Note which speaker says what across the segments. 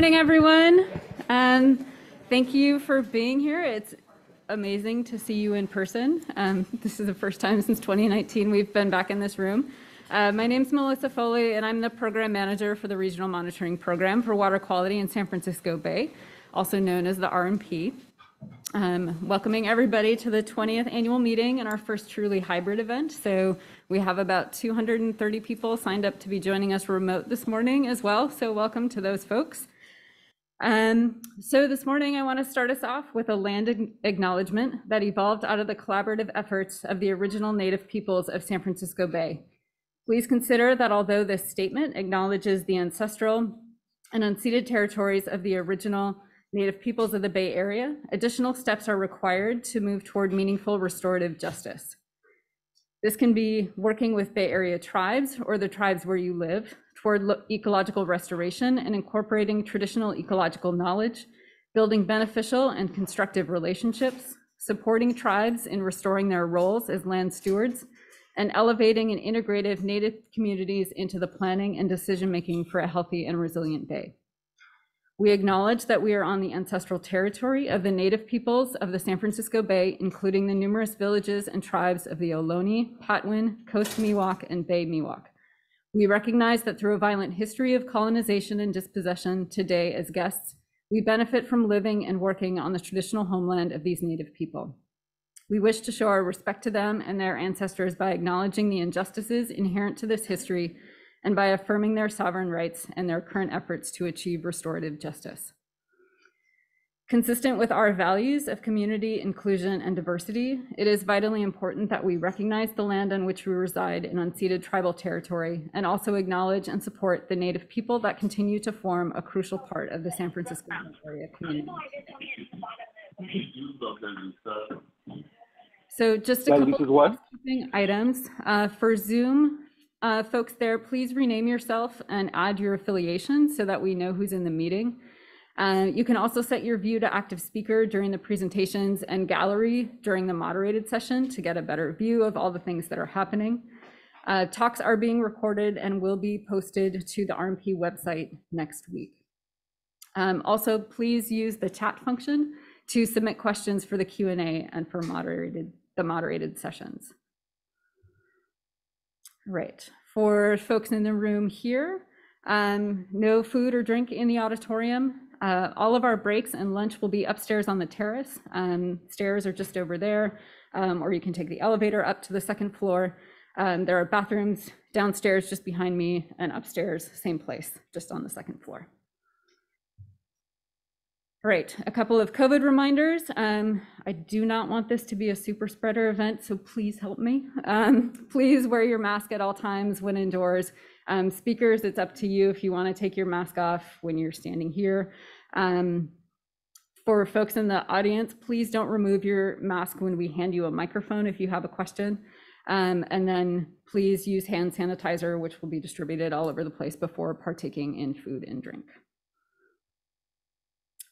Speaker 1: morning, everyone. Um, thank you for being here. It's amazing to see you in person. Um, this is the first time since 2019 we've been back in this room. Uh, my name's Melissa Foley, and I'm the program manager for the Regional Monitoring Program for Water Quality in San Francisco Bay, also known as the RMP. Um, welcoming everybody to the 20th annual meeting and our first truly hybrid event. So we have about 230 people signed up to be joining us remote this morning as well. So welcome to those folks. Um, so this morning, I want to start us off with a land acknowledgement that evolved out of the collaborative efforts of the original Native peoples of San Francisco Bay. Please consider that although this statement acknowledges the ancestral and unceded territories of the original Native peoples of the Bay Area, additional steps are required to move toward meaningful restorative justice. This can be working with Bay Area tribes or the tribes where you live toward ecological restoration and incorporating traditional ecological knowledge, building beneficial and constructive relationships, supporting tribes in restoring their roles as land stewards, and elevating and integrative Native communities into the planning and decision-making for a healthy and resilient bay. We acknowledge that we are on the ancestral territory of the native peoples of the San Francisco Bay, including the numerous villages and tribes of the Ohlone, Patwin, Coast Miwok, and Bay Miwok. We recognize that through a violent history of colonization and dispossession today as guests, we benefit from living and working on the traditional homeland of these native people. We wish to show our respect to them and their ancestors by acknowledging the injustices inherent to this history and by affirming their sovereign rights and their current efforts to achieve restorative justice. Consistent with our values of community, inclusion, and diversity, it is vitally important that we recognize the land on which we reside in unceded tribal territory and also acknowledge and support the Native people that continue to form a crucial part of the San Francisco area community. So just a couple of items. Uh, for Zoom, uh, folks there, please rename yourself and add your affiliation so that we know who's in the meeting. Uh, you can also set your view to active speaker during the presentations and gallery during the moderated session to get a better view of all the things that are happening. Uh, talks are being recorded and will be posted to the RMP website next week. Um, also, please use the chat function to submit questions for the Q&A and for moderated the moderated sessions. Right. For folks in the room here, um, no food or drink in the auditorium. Uh, all of our breaks and lunch will be upstairs on the terrace. Um, stairs are just over there, um, or you can take the elevator up to the second floor. Um, there are bathrooms downstairs just behind me and upstairs, same place, just on the second floor. All right, a couple of COVID reminders. Um, I do not want this to be a super spreader event, so please help me. Um, please wear your mask at all times when indoors. Um, speakers, it's up to you if you want to take your mask off when you're standing here. Um, for folks in the audience, please don't remove your mask when we hand you a microphone if you have a question. Um, and then please use hand sanitizer, which will be distributed all over the place before partaking in food and drink.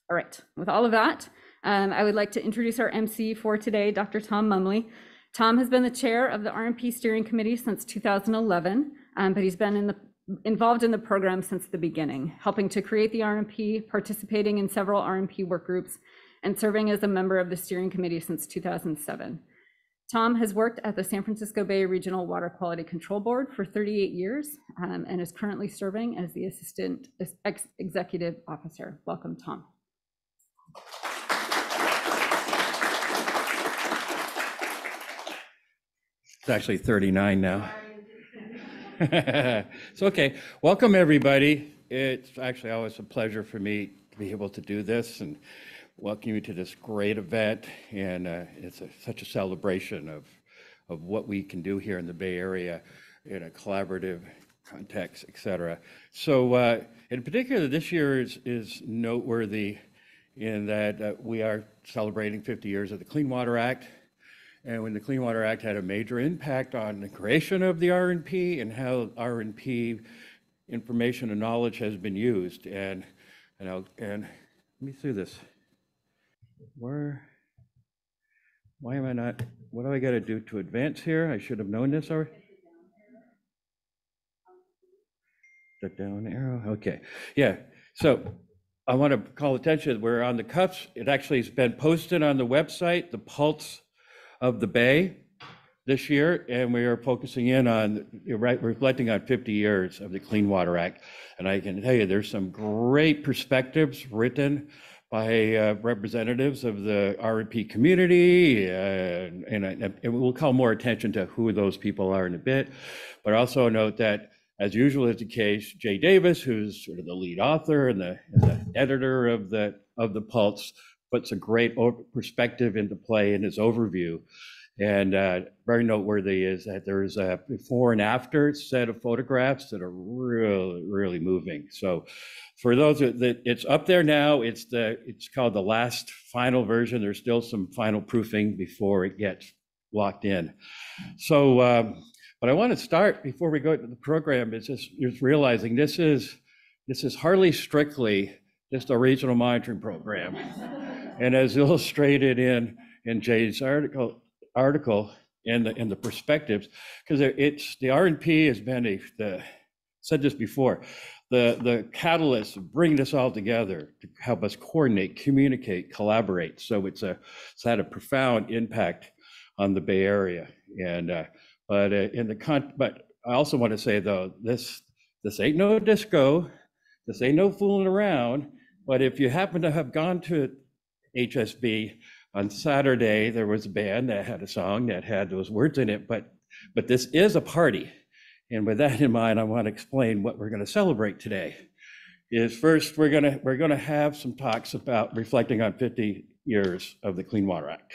Speaker 1: All right, with all of that, um, I would like to introduce our MC for today, Dr. Tom Mumley. Tom has been the chair of the RMP Steering Committee since 2011, um, but he's been in the, involved in the program since the beginning, helping to create the RMP, participating in several RMP work groups, and serving as a member of the steering committee since 2007. Tom has worked at the San Francisco Bay Regional Water Quality Control Board for 38 years um, and is currently serving as the Assistant Ex Executive Officer. Welcome, Tom.
Speaker 2: It's actually 39 now. It's okay. Welcome, everybody. It's actually always a pleasure for me to be able to do this and welcome you to this great event. And uh, it's a, such a celebration of, of what we can do here in the Bay Area in a collaborative context, et cetera. So uh, in particular, this year is, is noteworthy in that uh, we are celebrating 50 years of the Clean Water Act. And when the Clean Water Act had a major impact on the creation of the RMP and how RMP information and knowledge has been used. And, and, I'll, and let me see this. Where, why am I not, what do I got to do to advance here? I should have known this already. The down arrow, okay. Yeah, so I want to call attention, we're on the cuffs. It actually has been posted on the website, the Pulse of the Bay this year, and we are focusing in on, reflecting on 50 years of the Clean Water Act. And I can tell you, there's some great perspectives written by uh, representatives of the RP community, uh, and we'll call more attention to who those people are in a bit. But also note that, as usual is the case, Jay Davis, who's sort of the lead author and the, and the editor of the of the Pulse, puts a great perspective into play in his overview. And uh, very noteworthy is that there's a before and after set of photographs that are really, really moving. So for those that, that it's up there now, it's the, it's called the last final version. There's still some final proofing before it gets locked in. So, um, but I want to start before we go to the program is just, just realizing this is, this is hardly strictly just a regional monitoring program. And as illustrated in, in Jay's article, article and the, and the perspectives, because it's, the RMP has been a, the, said this before, the, the catalyst of bringing this all together to help us coordinate, communicate, collaborate. So it's a, it's had a profound impact on the Bay Area. And, uh, but uh, in the con, but I also want to say though, this, this ain't no disco, this ain't no fooling around. But if you happen to have gone to HSB on Saturday, there was a band that had a song that had those words in it, but, but this is a party. And with that in mind, I want to explain what we're going to celebrate today. Is first, we're going to, we're going to have some talks about reflecting on 50 years of the Clean Water Act.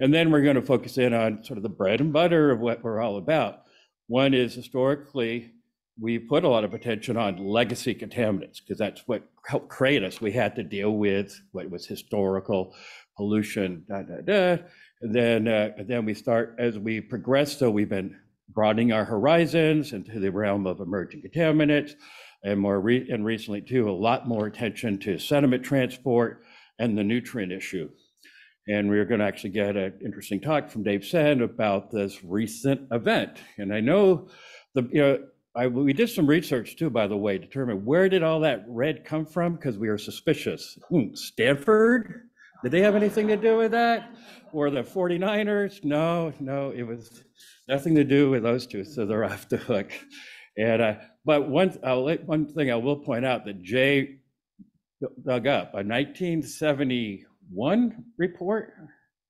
Speaker 2: And then we're going to focus in on sort of the bread and butter of what we're all about. One is historically, we put a lot of attention on legacy contaminants because that's what helped create us. We had to deal with what was historical pollution, da, da, da. And then, uh, and then we start, as we progress, so we've been broadening our horizons into the realm of emerging contaminants. And more, re- and recently too, a lot more attention to sediment transport and the nutrient issue. And we're going to actually get an interesting talk from Dave Senn about this recent event. And I know the, you know, I, we did some research too, by the way, to determine where did all that red come from? Because we were suspicious. Hmm, Stanford? Did they have anything to do with that? Or the 49ers? No, no, it was nothing to do with those two, so they're off the hook. And, uh, but one, I'll, one thing I will point out that Jay dug up, a 1971 report,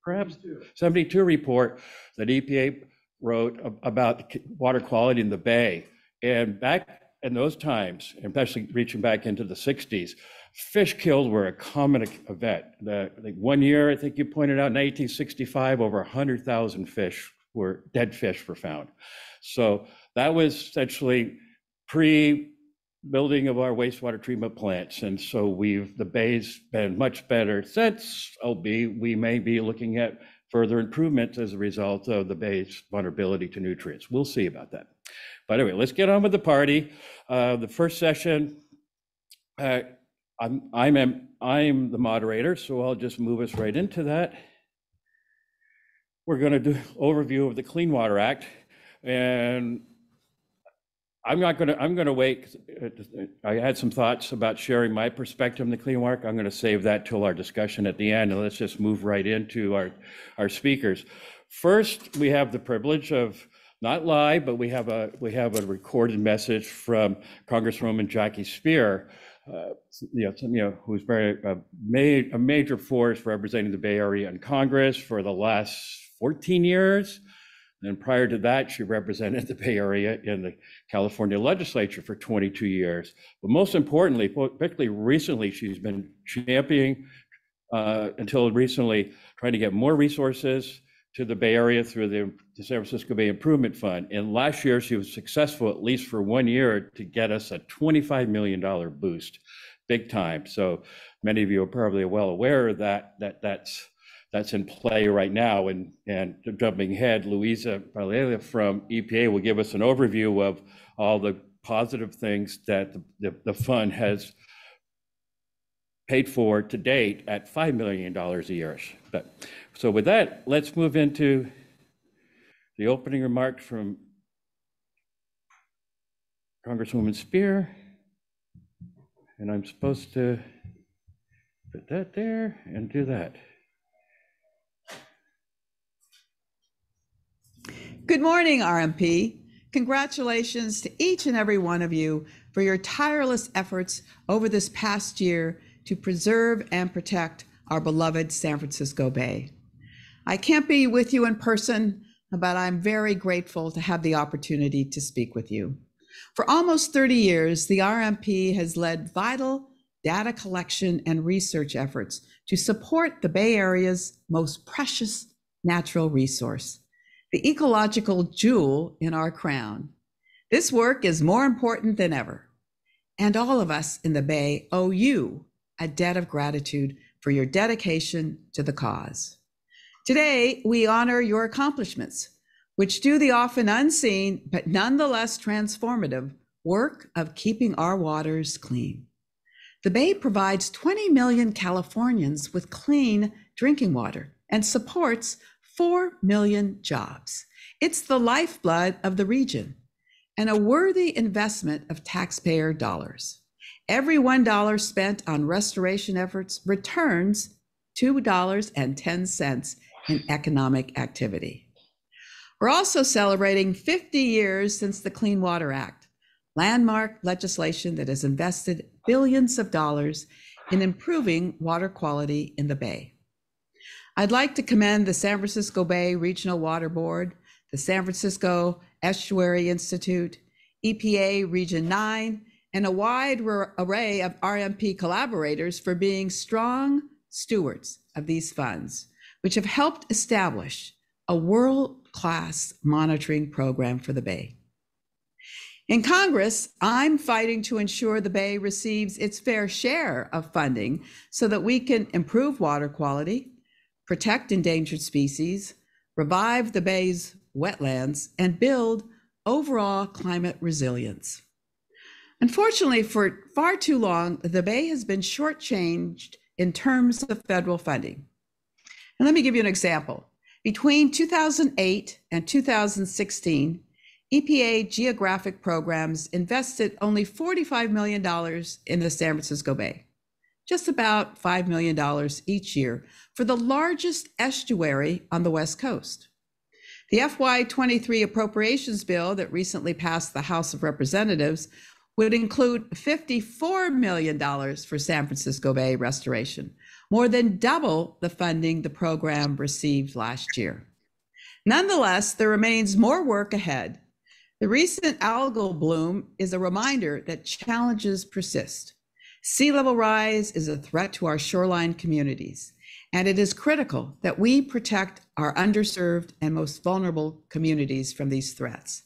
Speaker 2: perhaps? 72 report that EPA wrote about water quality in the bay. And back in those times, especially reaching back into the 60s, fish killed were a common event. The, like one year, I think you pointed out, in 1865, over 100,000 fish were, dead fish were found. So that was essentially pre-building of our wastewater treatment plants. And so we've, the bay's been much better since, albeit we may be looking at further improvements as a result of the bay's vulnerability to nutrients. We'll see about that. But anyway, let's get on with the party. Uh, The first session, uh, I'm, I'm, I'm the moderator, so I'll just move us right into that. We're going to do overview of the Clean Water Act. And I'm not going to, I'm going to wait. uh, I had some thoughts about sharing my perspective on the Clean Water. Act. I'm going to save that till our discussion at the end. And let's just move right into our, our speakers. First, we have the privilege of not live, but we have a, we have a recorded message from Congresswoman Jackie Speier, uh, you know, you know, who's very, uh, ma- a major force representing the Bay Area in Congress for the last 14 years. And prior to that, she represented the Bay Area in the California legislature for 22 years. But most importantly, particularly recently, she's been championing, uh, until recently, trying to get more resources to the Bay Area through the the San Francisco Bay Improvement Fund. And last year, she was successful, at least for one year, to get us a $25 million boost, big time. So many of you are probably well aware that, that that's, that's in play right now. And, and jumping ahead, Luisa Valiela from EPA will give us an overview of all the positive things that the, the, the fund has paid for to date at $5 million a year. But, so with that, let's move into the opening remarks from Congresswoman Speier. And I'm supposed to put that there and do that.
Speaker 3: Good morning, RMP. Congratulations to each and every one of you for your tireless efforts over this past year to preserve and protect our beloved San Francisco Bay. I can't be with you in person, but I'm very grateful to have the opportunity to speak with you. For almost 30 years, the RMP has led vital data collection and research efforts to support the Bay Area's most precious natural resource, the ecological jewel in our crown. This work is more important than ever, and all of us in the Bay owe you a debt of gratitude for your dedication to the cause. Today, we honor your accomplishments, which do the often unseen but nonetheless transformative work of keeping our waters clean. The Bay provides 20 million Californians with clean drinking water and supports 4 million jobs. It's the lifeblood of the region and a worthy investment of taxpayer dollars. Every $1 spent on restoration efforts returns $2.10 in economic activity. We're also celebrating 50 years since the Clean Water Act, landmark legislation that has invested billions of dollars in improving water quality in the Bay. I'd like to commend the San Francisco Bay Regional Water Board, the San Francisco Estuary Institute, EPA Region 9, and a wide array of RMP collaborators for being strong stewards of these funds, which have helped establish a world class monitoring program for the Bay. In Congress, I'm fighting to ensure the Bay receives its fair share of funding so that we can improve water quality, protect endangered species, revive the Bay's wetlands, and build overall climate resilience. Unfortunately, for far too long, the Bay has been shortchanged in terms of federal funding. And let me give you an example. Between 2008 and 2016, EPA geographic programs invested only $45 million in the San Francisco Bay, just about $5 million each year for the largest estuary on the West Coast. The FY23 appropriations bill that recently passed the House of Representatives would include $54 million for San Francisco Bay restoration, more than double the funding the program received last year. Nonetheless, there remains more work ahead. The recent algal bloom is a reminder that challenges persist. Sea level rise is a threat to our shoreline communities, and it is critical that we protect our underserved and most vulnerable communities from these threats.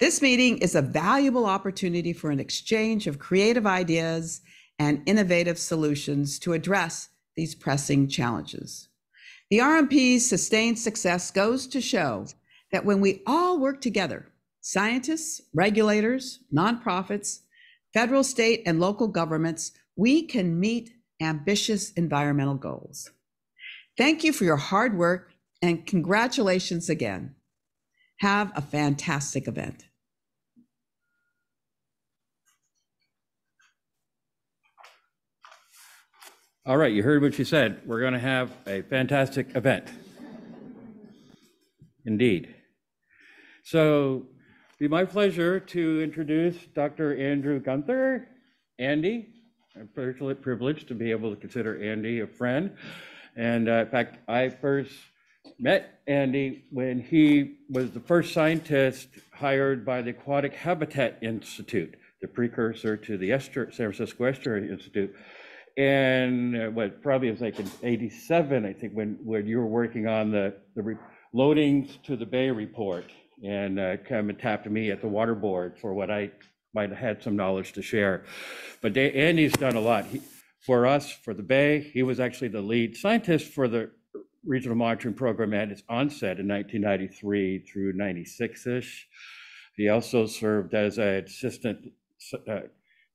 Speaker 3: This meeting is a valuable opportunity for an exchange of creative ideas and innovative solutions to address these pressing challenges. The RMP's sustained success goes to show that when we all work together, scientists, regulators, nonprofits, federal, state, and local governments, we can meet ambitious environmental goals. Thank you for your hard work and congratulations again. Have a fantastic event.
Speaker 2: All right, you heard what she said. We're going to have a fantastic event. Indeed. So, be my pleasure to introduce Dr. Andrew Gunther. Andy, I'm privileged to be able to consider Andy a friend. And uh, in fact, I first met Andy when he was the first scientist hired by the Aquatic Habitat Institute, the precursor to the San Francisco Estuary Institute. And uh, what probably was like in 87, I think, when, when you were working on the, the loadings to the Bay report and uh, come and tapped me at the water board for what I might have had some knowledge to share. But Andy's done a lot. He- For us, for the Bay, he was actually the lead scientist for the regional monitoring program at its onset in 1993 through 96-ish. He also served as an assistant uh,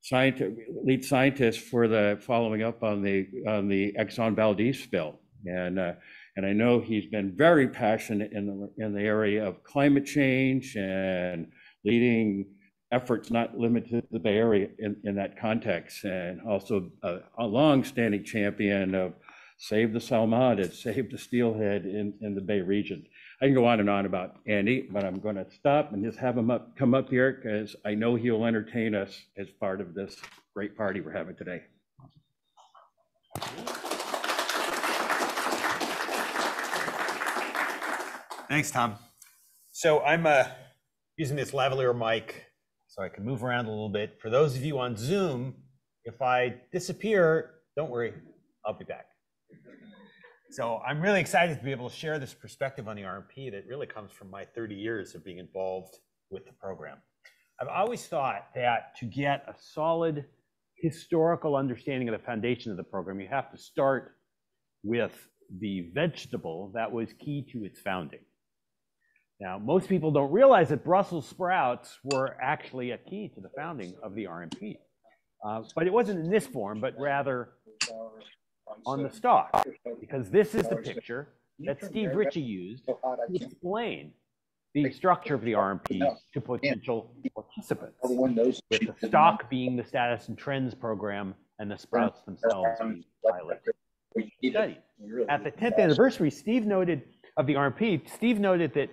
Speaker 2: scientist, lead scientist for the following up on the, on the Exxon Valdez spill. And, uh, and I know he's been very passionate in the, in the area of climate change and leading efforts not limited to the Bay Area in, in that context. And also a, a longstanding champion of save the salmon, save the steelhead in, in the Bay region. I can go on and on about Andy, but I'm going to stop and just have him up, come up here because I know he'll entertain us as part of this great party we're having today.
Speaker 4: Thanks, Tom. So I'm uh, using this lavalier mic so I can move around a little bit. For those of you on Zoom, if I disappear, don't worry, I'll be back. So I'm really excited to be able to share this perspective on the RMP that really comes from my 30 years of being involved with the program. I've always thought that to get a solid historical understanding of the foundation of the program, you have to start with the vegetable that was key to its founding. Now, most people don't realize that Brussels sprouts were actually a key to the founding of the RMP. Uh, but it wasn't in this form, but rather on the stock because this is the picture that Steve Ritchie used to explain the structure of the RMP to potential participants, with the stock being the status and trends program and the sprouts themselves being pilot. studies. At the 10th anniversary, Steve noted of the RMP, Steve noted that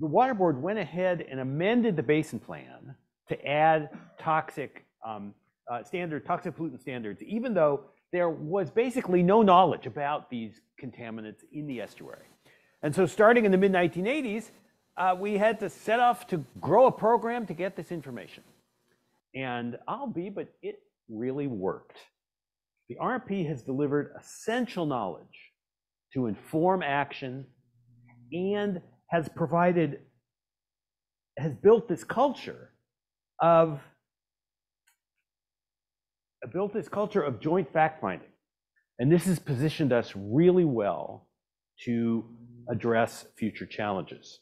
Speaker 4: the water board went ahead and amended the basin plan to add toxic um, uh, standard toxic pollutant standards, even though there was basically no knowledge about these contaminants in the estuary. And so starting in the mid 1980s, uh, we had to set off to grow a program to get this information. And I'll be, but it really worked. The RMP has delivered essential knowledge to inform action and has provided, has built this culture of, built this culture of joint fact finding. And this has positioned us really well to address future challenges.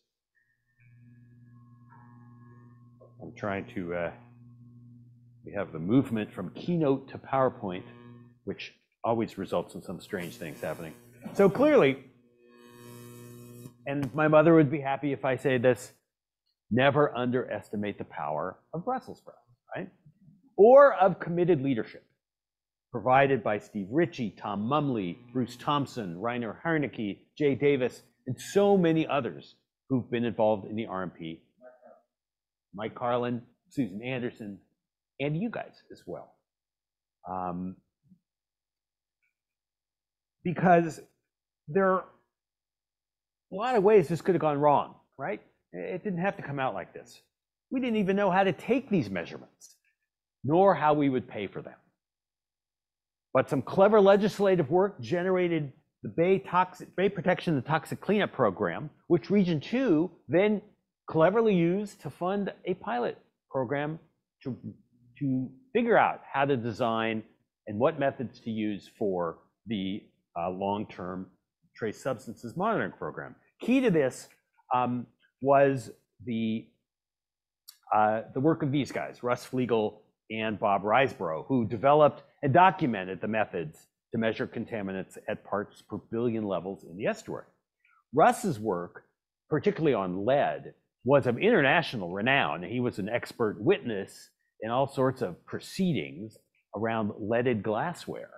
Speaker 4: I'm trying to, uh, we have the movement from keynote to PowerPoint, which always results in some strange things happening. So clearly, and my mother would be happy if I say this, never underestimate the power of Brussels sprouts, right? Or of committed leadership provided by Steve Ritchie, Tom Mumley, Bruce Thompson, Rainer Hoenicke, Jay Davis, and so many others who've been involved in the RMP. Mike Carlin, Susan Anderson, and you guys as well. Um, because there are a lot of ways this could have gone wrong, right? It didn't have to come out like this. We didn't even know how to take these measurements, nor how we would pay for them. But some clever legislative work generated the Bay, toxic, Bay Protection and Toxic Cleanup Program, which Region 2 then cleverly used to fund a pilot program to, to figure out how to design and what methods to use for the uh, long-term trace substances monitoring program. Key to this um, was the, uh, the work of these guys, Russ Flegal and Bob Risebrough, who developed and documented the methods to measure contaminants at parts per billion levels in the estuary. Russ's work, particularly on lead, was of international renown. He was an expert witness in all sorts of proceedings around leaded glassware.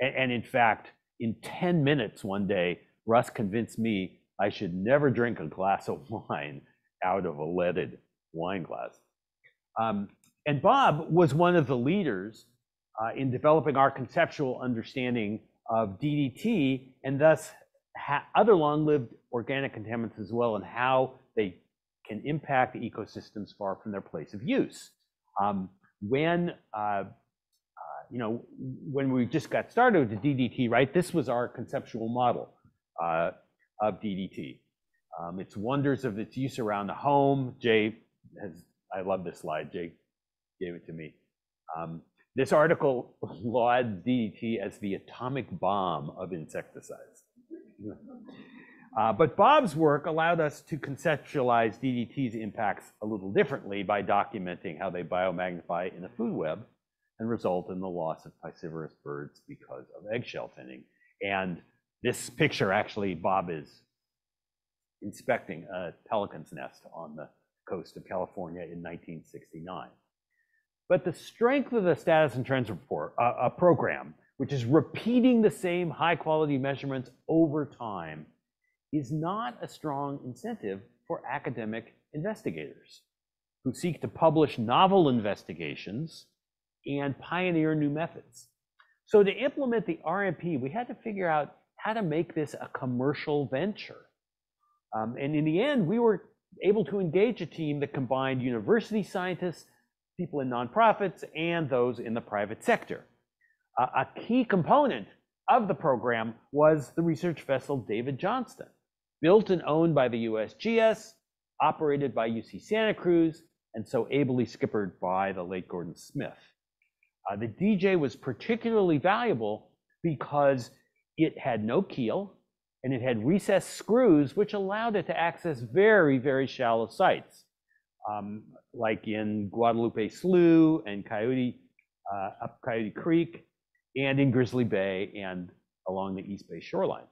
Speaker 4: And, and in fact, in 10 minutes one day, Russ convinced me I should never drink a glass of wine out of a leaded wine glass. Um, and Bob was one of the leaders uh, in developing our conceptual understanding of DDT and thus other long-lived organic contaminants as well and how they can impact ecosystems far from their place of use. Um, when uh, you know, when we just got started with the DDT, right, this was our conceptual model. Uh, of DDT. Um, its wonders of its use around the home. Jay has, I love this slide. Jay gave it to me. Um, this article lauds DDT as the atomic bomb of insecticides. Uh, but Bob's work allowed us to conceptualize DDT's impacts a little differently by documenting how they biomagnify in the food web and result in the loss of piscivorous birds because of eggshell thinning. And this picture, actually, Bob is inspecting a pelican's nest on the coast of California in 1969. But the strength of the status and trends report, uh, a program, which is repeating the same high quality measurements over time, is not a strong incentive for academic investigators who seek to publish novel investigations and pioneer new methods. So to implement the RMP, we had to figure out how to make this a commercial venture. Um, and in the end, we were able to engage a team that combined university scientists, people in nonprofits, and those in the private sector. Uh, a key component of the program was the research vessel David Johnston, built and owned by the USGS, operated by UC Santa Cruz, and so ably skippered by the late Gordon Smith. Uh, the DJ was particularly valuable because it had no keel and it had recessed screws, which allowed it to access very, very shallow sites, like in Guadalupe Slough and Coyote, uh, up Coyote Creek, and in Grizzly Bay and along the East Bay shoreline.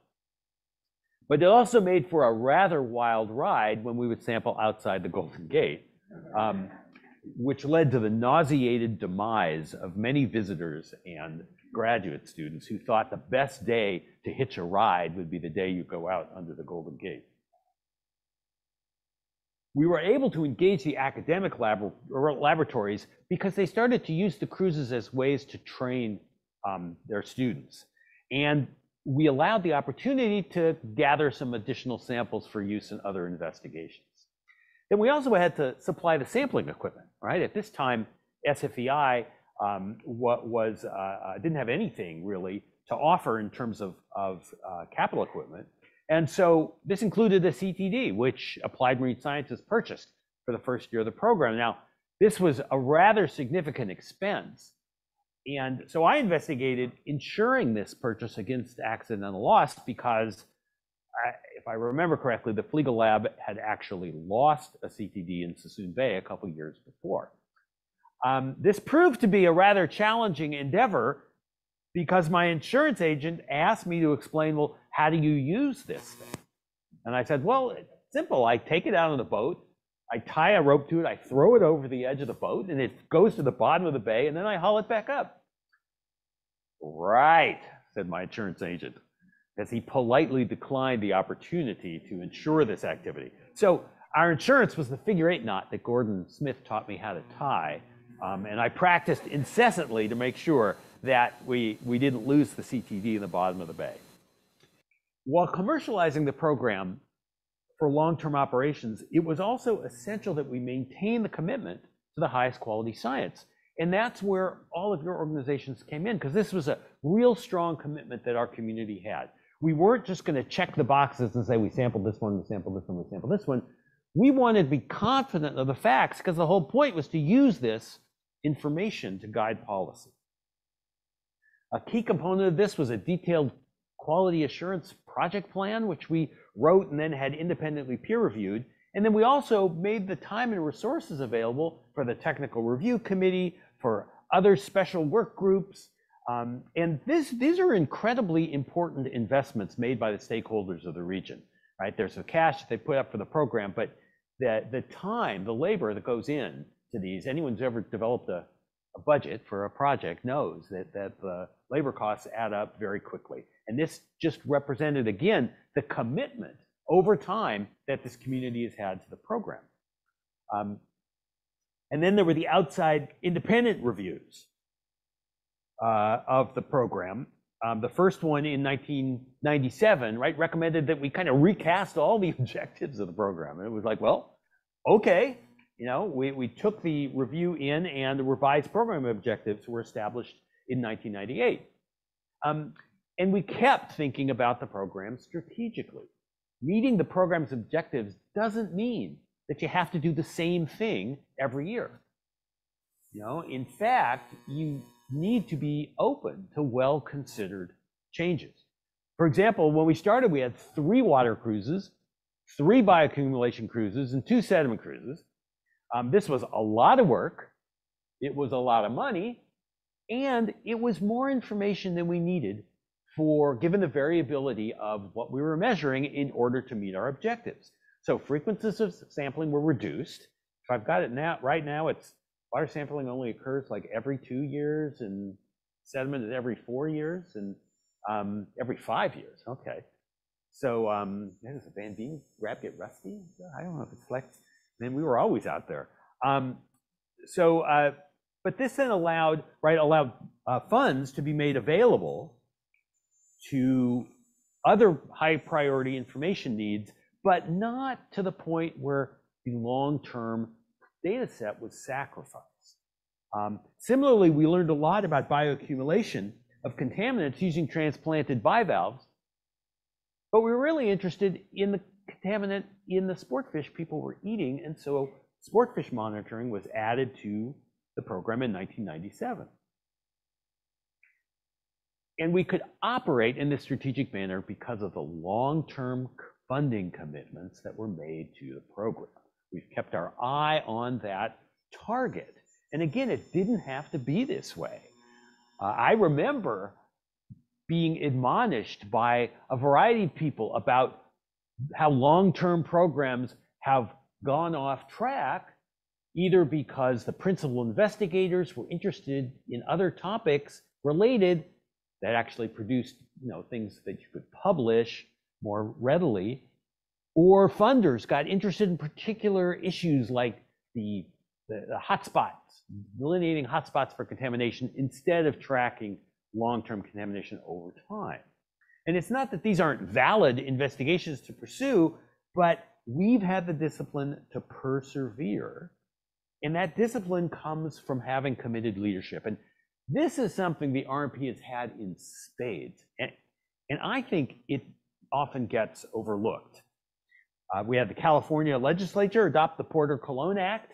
Speaker 4: But it also made for a rather wild ride when we would sample outside the Golden Gate. Um, which led to the nauseated demise of many visitors and graduate students who thought the best day to hitch a ride would be the day you go out under the Golden Gate. We were able to engage the academic lab laboratories because they started to use the cruises as ways to train um, their students. And we allowed the opportunity to gather some additional samples for use in other investigations. Then we also had to supply the sampling equipment, right? At this time, SFEI um, was, uh, uh, didn't have anything really to offer in terms of, of uh, capital equipment. And so this included a CTD, which Applied Marine Sciences purchased for the first year of the program. Now, this was a rather significant expense. And so I investigated insuring this purchase against accidental loss because I, if I remember correctly, the Flegal Lab had actually lost a CTD in Suisun Bay a couple years before. Um, this proved to be a rather challenging endeavor because my insurance agent asked me to explain, well, how do you use this thing? And I said, well, it's simple. I take it out of the boat, I tie a rope to it, I throw it over the edge of the boat, and it goes to the bottom of the bay, and then I haul it back up. Right, said my insurance agent as he politely declined the opportunity to insure this activity. So our insurance was the figure eight knot that Gordon Smith taught me how to tie. Um, and I practiced incessantly to make sure that we, we didn't lose the CTD in the bottom of the bay. While commercializing the program for long-term operations, it was also essential that we maintain the commitment to the highest quality science. And that's where all of your organizations came in, because this was a real strong commitment that our community had we weren't just going to check the boxes and say we sampled this one, we sampled this one, we sampled this one. We wanted to be confident of the facts because the whole point was to use this information to guide policy. A key component of this was a detailed quality assurance project plan, which we wrote and then had independently peer reviewed. And then we also made the time and resources available for the technical review committee, for other special work groups, um, and these are incredibly important investments made by the stakeholders of the region, right? There's the cash that they put up for the program, but the, the time, the labor that goes in to these, anyone who's ever developed a, a budget for a project knows that, that the labor costs add up very quickly. And this just represented, again, the commitment over time that this community has had to the program. Um, and then there were the outside independent reviews uh, of the program. Um, the first one in 1997, right, recommended that we kind of recast all the objectives of the program. And it was like, well, okay, you know, we, we took the review in and the revised program objectives were established in 1998. Um, and we kept thinking about the program strategically. meeting the program's objectives doesn't mean that you have to do the same thing every year. You know, in fact, you need to be open to well-considered changes. For example, when we started, we had three water cruises, three bioaccumulation cruises, and two sediment cruises. Um, this was a lot of work. It was a lot of money, and it was more information than we needed for, given the variability of what we were measuring in order to meet our objectives. So frequencies of sampling were reduced. If I've got it now, right now, it's water sampling only occurs like every two years, and sediment is every four years, and um, every five years. Okay. So, um, man, does the Van Veen grab get rusty? I don't know if it's like, man, we were always out there. Um, so, uh, but this then allowed, right, allowed uh, funds to be made available to other high priority information needs, but not to the point where the long-term data set was sacrificed. Um, similarly, we learned a lot about bioaccumulation of contaminants using transplanted bivalves, but we were really interested in the contaminant in the sport fish people were eating, and so sport fish monitoring was added to the program in 1997. And we could operate in this strategic manner because of the long-term funding commitments that were made to the program. We've kept our eye on that target. And again, it didn't have to be this way. Uh, I remember being admonished by a variety of people about how long-term programs have gone off track, either because the principal investigators were interested in other topics related that actually produced you know, things that you could publish more readily, or funders got interested in particular issues like the, the, the hotspots, delineating hotspots for contamination instead of tracking long-term contamination over time. And it's not that these aren't valid investigations to pursue, but we've had the discipline to persevere. And that discipline comes from having committed leadership. And this is something the RMP has had in spades. And, and I think it often gets overlooked. Uh, we had the California legislature adopt the Porter Cologne Act,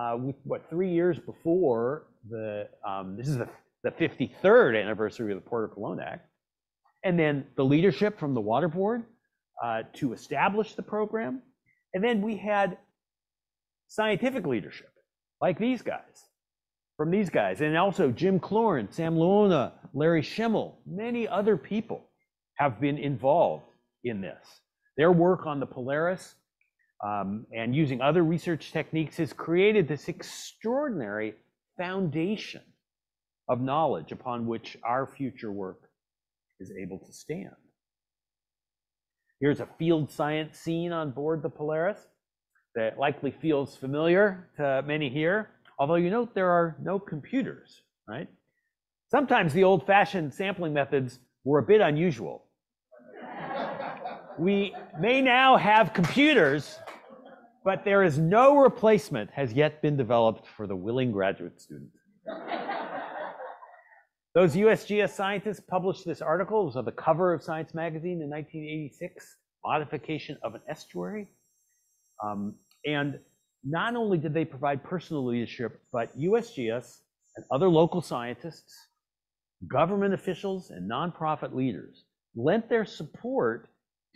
Speaker 4: uh, with, what, three years before the, um, this is the, the 53rd anniversary of the Porter Cologne Act. And then the leadership from the Water Board uh, to establish the program. And then we had scientific leadership, like these guys, from these guys, and also Jim Cloern, Sam Luoma, Larry Schemel, many other people have been involved in this. Their work on the Polaris um, and using other research techniques has created this extraordinary foundation of knowledge upon which our future work is able to stand. Here's a field science scene on board the Polaris that likely feels familiar to many here, although you note there are no computers, right? Sometimes the old-fashioned sampling methods were a bit unusual. we may now have computers, but there is no replacement has yet been developed for the willing graduate student. Those USGS scientists published this article. It was on the cover of Science Magazine in 1986, Modification of an Estuary. Um, and not only did they provide personal leadership, but USGS and other local scientists, government officials, and nonprofit leaders lent their support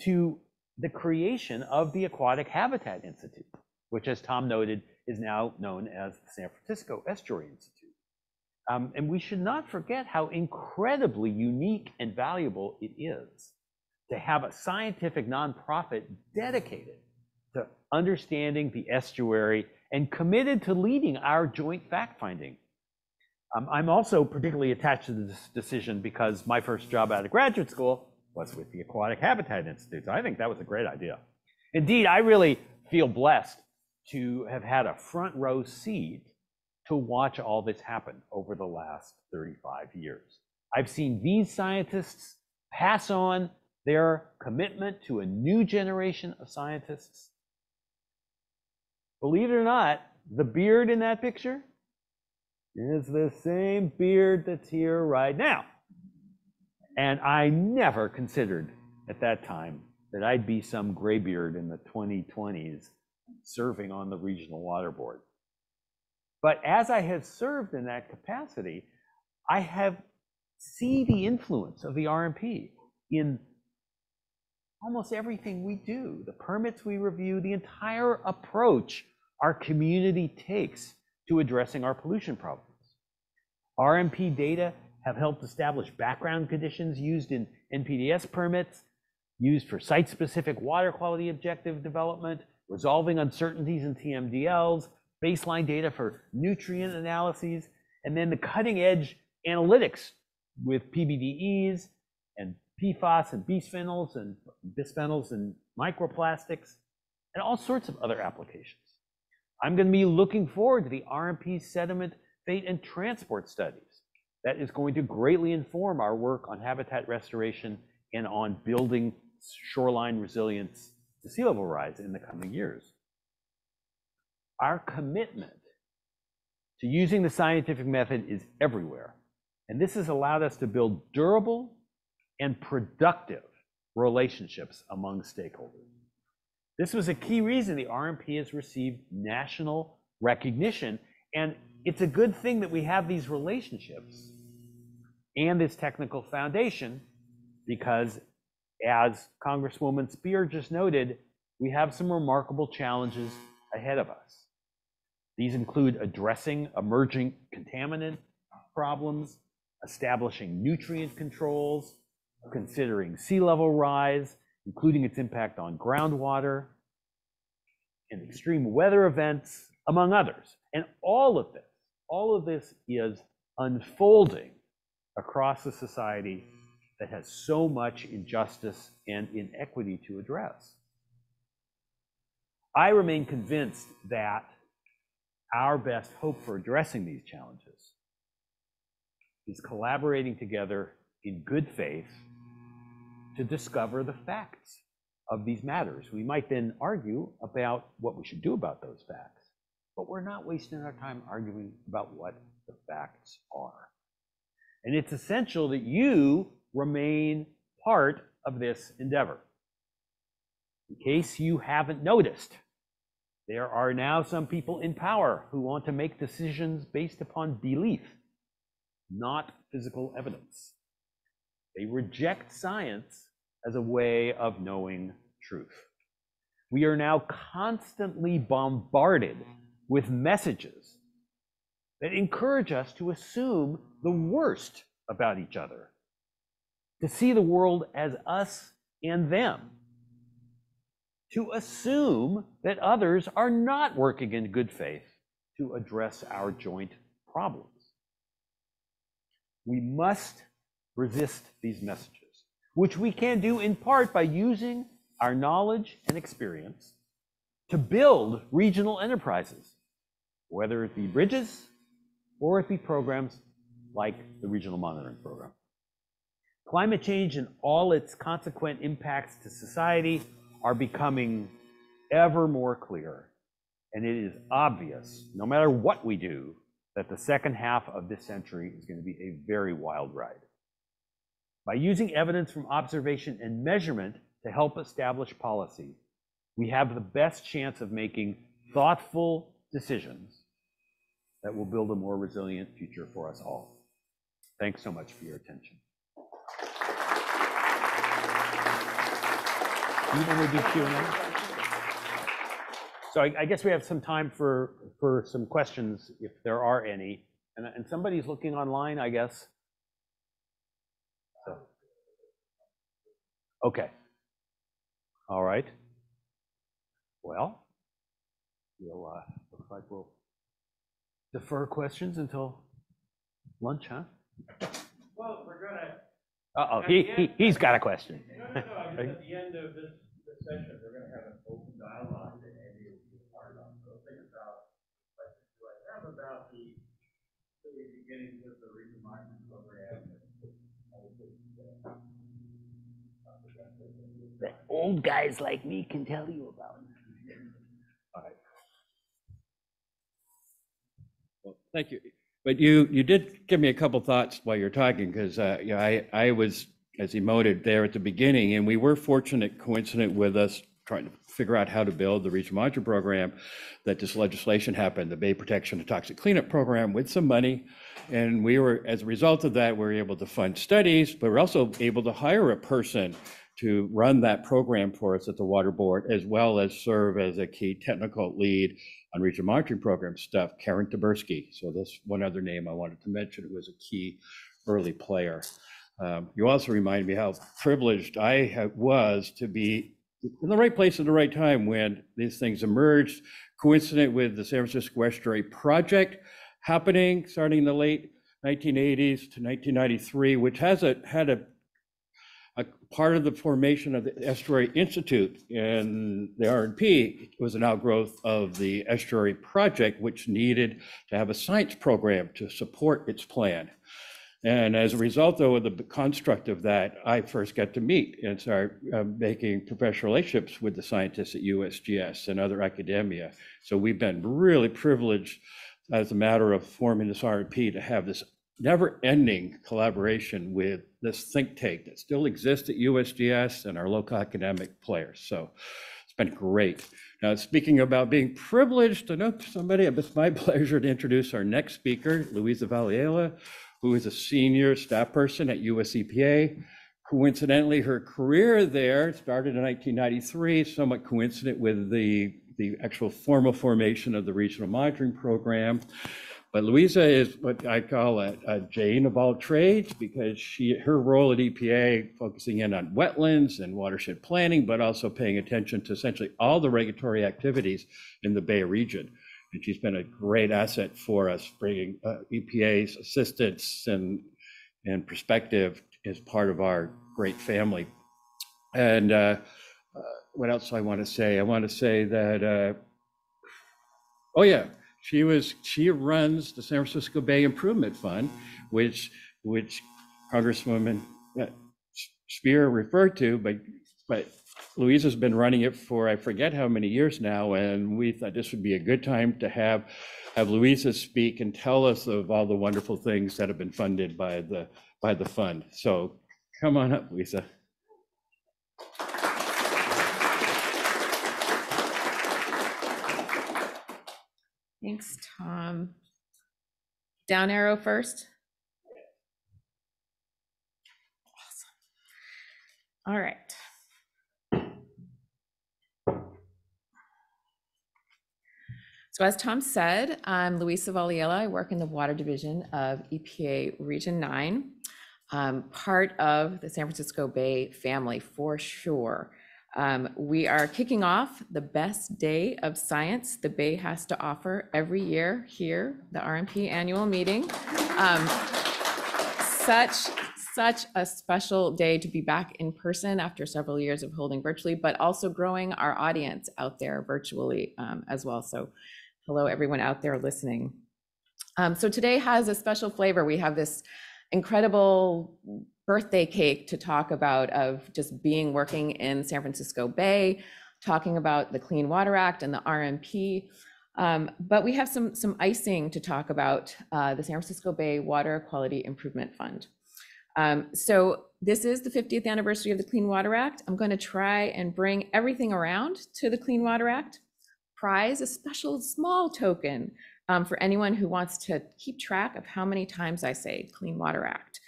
Speaker 4: to the creation of the Aquatic Habitat Institute, which, as Tom noted, is now known as the San Francisco Estuary Institute. Um, and we should not forget how incredibly unique and valuable it is to have a scientific nonprofit dedicated understanding the estuary and committed to leading our joint fact-finding. Um, I'm also particularly attached to this decision because my first job out of graduate school was with the Aquatic Habitat Institute. So I think that was a great idea. Indeed, I really feel blessed to have had a front row seat to watch all this happen over the last 35 years. I've seen these scientists pass on their commitment to a new generation of scientists. Believe it or not, the beard in that picture is the same beard that's here right now. And I never considered at that time that I'd be some graybeard in the 2020s serving on the Regional Water Board. But as I have served in that capacity, I have see the influence of the RMP in almost everything we do, the permits we review, the entire approach our community takes to addressing our pollution problems. RMP data have helped establish background conditions used in NPDES permits, used for site-specific water quality objective development, resolving uncertainties in TMDLs, baseline data for nutrient analyses, and then the cutting-edge analytics with PBDEs and PFAS and bisphenols and bisphenols and microplastics and all sorts of other applications. I'm going to be looking forward to the RMP sediment, fate, and transport studies. That is going to greatly inform our work on habitat restoration and on building shoreline resilience to sea level rise in the coming years. Our commitment to using the scientific method is everywhere, and this has allowed us to build durable and productive relationships among stakeholders. This was a key reason the RMP has received national recognition, and it's a good thing that we have these relationships and this technical foundation because, as Congresswoman Speier just noted, we have some remarkable challenges ahead of us. These include addressing emerging contaminant problems, establishing nutrient controls, considering sea level rise, including its impact on groundwater and extreme weather events, among others. And all of this, all of this is unfolding across a society that has so much injustice and inequity to address. I remain convinced that our best hope for addressing these challenges is collaborating together in good faith to discover the facts of these matters. We might then argue about what we should do about those facts, but we're not wasting our time arguing about what the facts are. And it's essential that you remain part of this endeavor. In case you haven't noticed, there are now some people in power who want to make decisions based upon belief, not physical evidence. They reject science as a way of knowing truth. We are now constantly bombarded with messages that encourage us to assume the worst about each other, to see the world as us and them, to assume that others are not working in good faith to address our joint problems. We must resist these messages, which we can do in part by using our knowledge and experience to build regional enterprises, whether it be bridges or it be programs like the Regional Monitoring Program. Climate change and all its consequent impacts to society are becoming ever more clear, and it is obvious, no matter what we do, that the second half of this century is going to be a very wild ride. By using evidence from observation and measurement to help establish policy, we have the best chance of making thoughtful decisions that will build a more resilient future for us all. Thanks so much for your attention. So I, I guess we have some time for, for some questions, if there are any. And, and somebody's looking online, I guess. Okay. All right. Well, we'll, uh, looks like we'll defer questions until lunch, huh?
Speaker 2: Well, we're gonna,
Speaker 4: Uh-oh, he, he, he's got a question.
Speaker 2: no, no, no, I mean, at the end of this, this session, we're gonna have an open dialogue that Andy will be a part of. So think about, like, do I have about the, the beginnings of the regional mining program?
Speaker 4: That old guys like me can tell you about.
Speaker 2: All right. Well, thank you. But you, you did give me a couple thoughts while you're talking, because, uh, know, I, I was as he noted there at the beginning, and we were fortunate, coincident with us trying to figure out how to build the regional monitoring program, that this legislation happened, the Bay Protection and Toxic Cleanup Program with some money. And we were, as a result of that, we were able to fund studies, but we're also able to hire a person to run that program for us at the Water Board, as well as serve as a key technical lead on regional monitoring program stuff, Karen Taberski. So that's one other name I wanted to mention. It was a key early player. Um, You also reminded me how privileged I was to be in the right place at the right time when these things emerged, coincident with the San Francisco Estuary Project happening, starting in the late 1980s to 1993, which has a, had a, a part of the formation of the Estuary Institute and the RMP was an outgrowth of the Estuary Project, which needed to have a science program to support its plan. And as a result, though, of the construct of that, I first got to meet and start uh, making professional relationships with the scientists at USGS and other academia. So we've been really privileged as a matter of forming this RP to have this never-ending collaboration with this think tank that still exists at USGS and our local academic players. So it's been great. Now, speaking about being privileged to know somebody, it's my pleasure to introduce our next speaker, Luisa Valiela, who is a senior staff person at US EPA. Coincidentally, her career there started in 1993, somewhat coincident with the, the actual formal formation of the regional monitoring program. But Luisa is what I call a, a Jane of all trades because she, her role at EPA focusing in on wetlands and watershed planning, but also paying attention to essentially all the regulatory activities in the Bay region. And she's been a great asset for us, bringing uh, EPA's assistance and, and perspective as part of our great family. And uh, uh, what else I want to say? I want to say that, uh, oh yeah, she was, she runs the San Francisco Bay Improvement Fund, which, which Congresswoman uh, Speier referred to, but, but Luisa's been running it for, I forget how many years now, and we thought this would be a good time to have, have Luisa speak and tell us of all the wonderful things that have been funded by the, by the fund. So come on up, Luisa.
Speaker 5: Thanks, Tom. Down arrow first. Awesome. All right. So as Tom said, I'm Luisa Valiela. I work in the Water Division of EPA Region 9, um, part of the San Francisco Bay family for sure. Um, we are kicking off the best day of science the Bay has to offer every year here, the RMP annual meeting. Um, such, such a special day to be back in person after several years of holding virtually, but also growing our audience out there virtually um, as well. So hello, everyone out there listening. Um, so today has a special flavor. We have this incredible birthday cake to talk about of just being working in San Francisco Bay, talking about the Clean Water Act and the RMP. Um, but we have some, some icing to talk about uh, the San Francisco Bay Water Quality Improvement Fund. Um, so this is the 50th anniversary of the Clean Water Act. I'm going to try and bring everything around to the Clean Water Act. Prize a special small token um, for anyone who wants to keep track of how many times I say Clean Water Act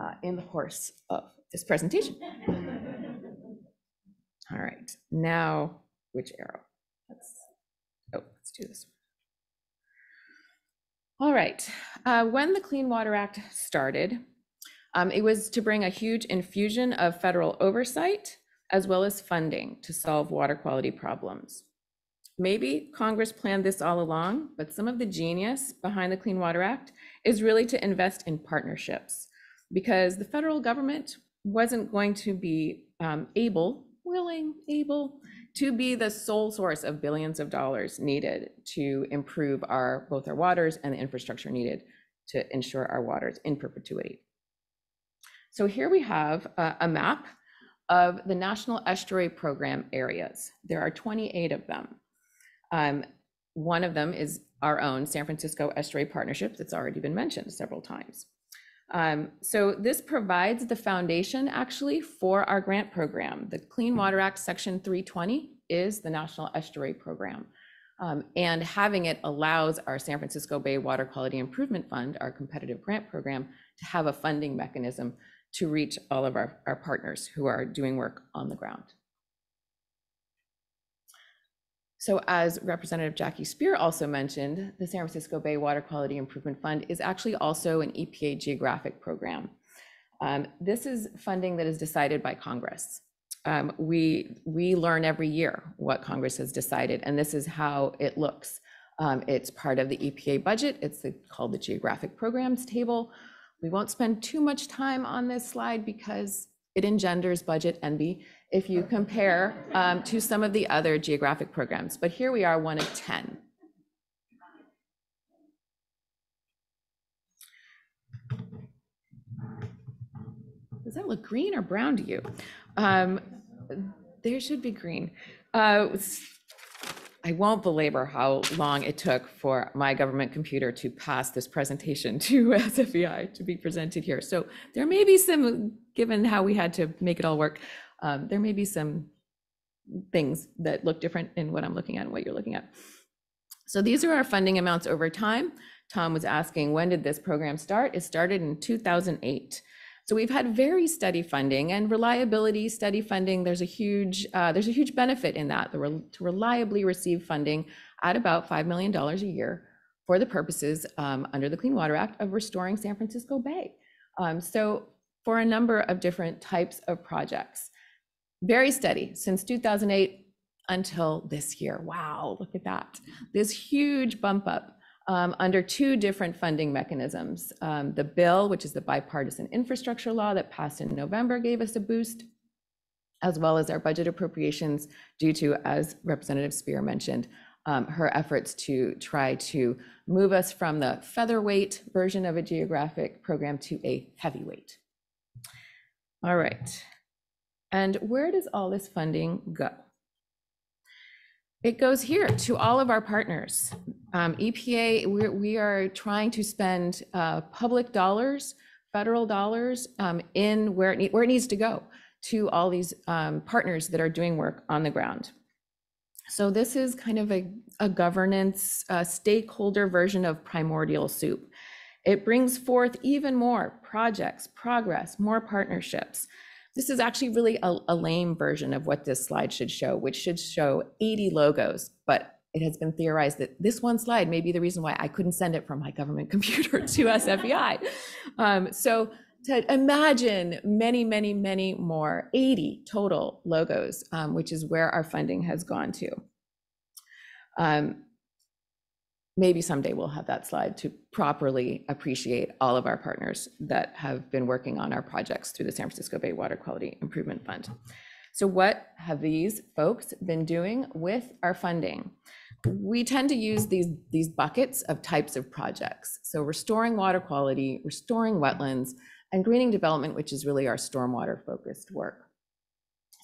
Speaker 5: uh, in the course of this presentation. All right, now which arrow? Let's, oh, let's do this. All right, uh, when the Clean Water Act started, um, it was to bring a huge infusion of federal oversight as well as funding to solve water quality problems. Maybe Congress planned this all along, but some of the genius behind the Clean Water Act is really to invest in partnerships because the federal government wasn't going to be um, able, willing, able to be the sole source of billions of dollars needed to improve our both our waters and the infrastructure needed to ensure our waters in perpetuity. So here we have a, a map of the National Estuary Program areas. There are 28 of them. Um, one of them is our own San Francisco Estuary Partnership that's already been mentioned several times. Um, So this provides the foundation actually for our grant program. The Clean Water Act, Section 320 is the National Estuary Program. Um, And having it allows our San Francisco Bay Water Quality Improvement Fund, our competitive grant program, to have a funding mechanism to reach all of our, our partners who are doing work on the ground. So as Representative Jackie Speier also mentioned, the San Francisco Bay Water Quality Improvement Fund is actually also an EPA geographic program. Um, This is funding that is decided by Congress. Um, We, we learn every year what Congress has decided, and this is how it looks. Um, It's part of the EPA budget. It's the- called the Geographic Programs Table. We won't spend too much time on this slide because it engenders budget envy if you compare um, to some of the other geographic programs. But here we are, one of 10. Does that look green or brown to you? Um, There should be green. Uh, I won't belabor how long it took for my government computer to pass this presentation to SFEI to be presented here. So there may be some, given how we had to make it all work, um, there may be some things that look different in what I'm looking at and what you're looking at. So these are our funding amounts over time. Tom was asking, when did this program start? It started in 2008. So we've had very steady funding and reliability, steady funding. There's a huge, uh, there's a huge benefit in that, the rel- to reliably receive funding at about $5 million a year for the purposes um, under the Clean Water Act of restoring San Francisco Bay. Um, So for a number of different types of projects. Very steady since 2008 until this year. Wow, look at that. This huge bump up um, under two different funding mechanisms. Um, The bill, which is the bipartisan infrastructure law that passed in November, gave us a boost, as well as our budget appropriations due to, as Representative Speier mentioned, um, her efforts to try to move us from the featherweight version of a geographic program to a heavyweight. All right. And where does all this funding go? It goes here to all of our partners. Um, EPA, we're, we are trying to spend uh, public dollars, federal dollars um, in where it, where it needs to go to all these um, partners that are doing work on the ground. So this is kind of a, a governance uh, stakeholder version of primordial soup. It brings forth even more projects, progress, more partnerships. This is actually really a, a lame version of what this slide should show, which should show 80 logos, but it has been theorized that this one slide may be the reason why I couldn't send it from my government computer to SFEI. Um, so to imagine many, many, many more, 80 total logos, um, which is where our funding has gone to. Um, maybe someday we'll have that slide to properly appreciate all of our partners that have been working on our projects through the San Francisco Bay Water Quality Improvement Fund. So what have these folks been doing with our funding? We tend to use these, these buckets of types of projects. So restoring water quality, restoring wetlands, and greening development, which is really our stormwater focused work.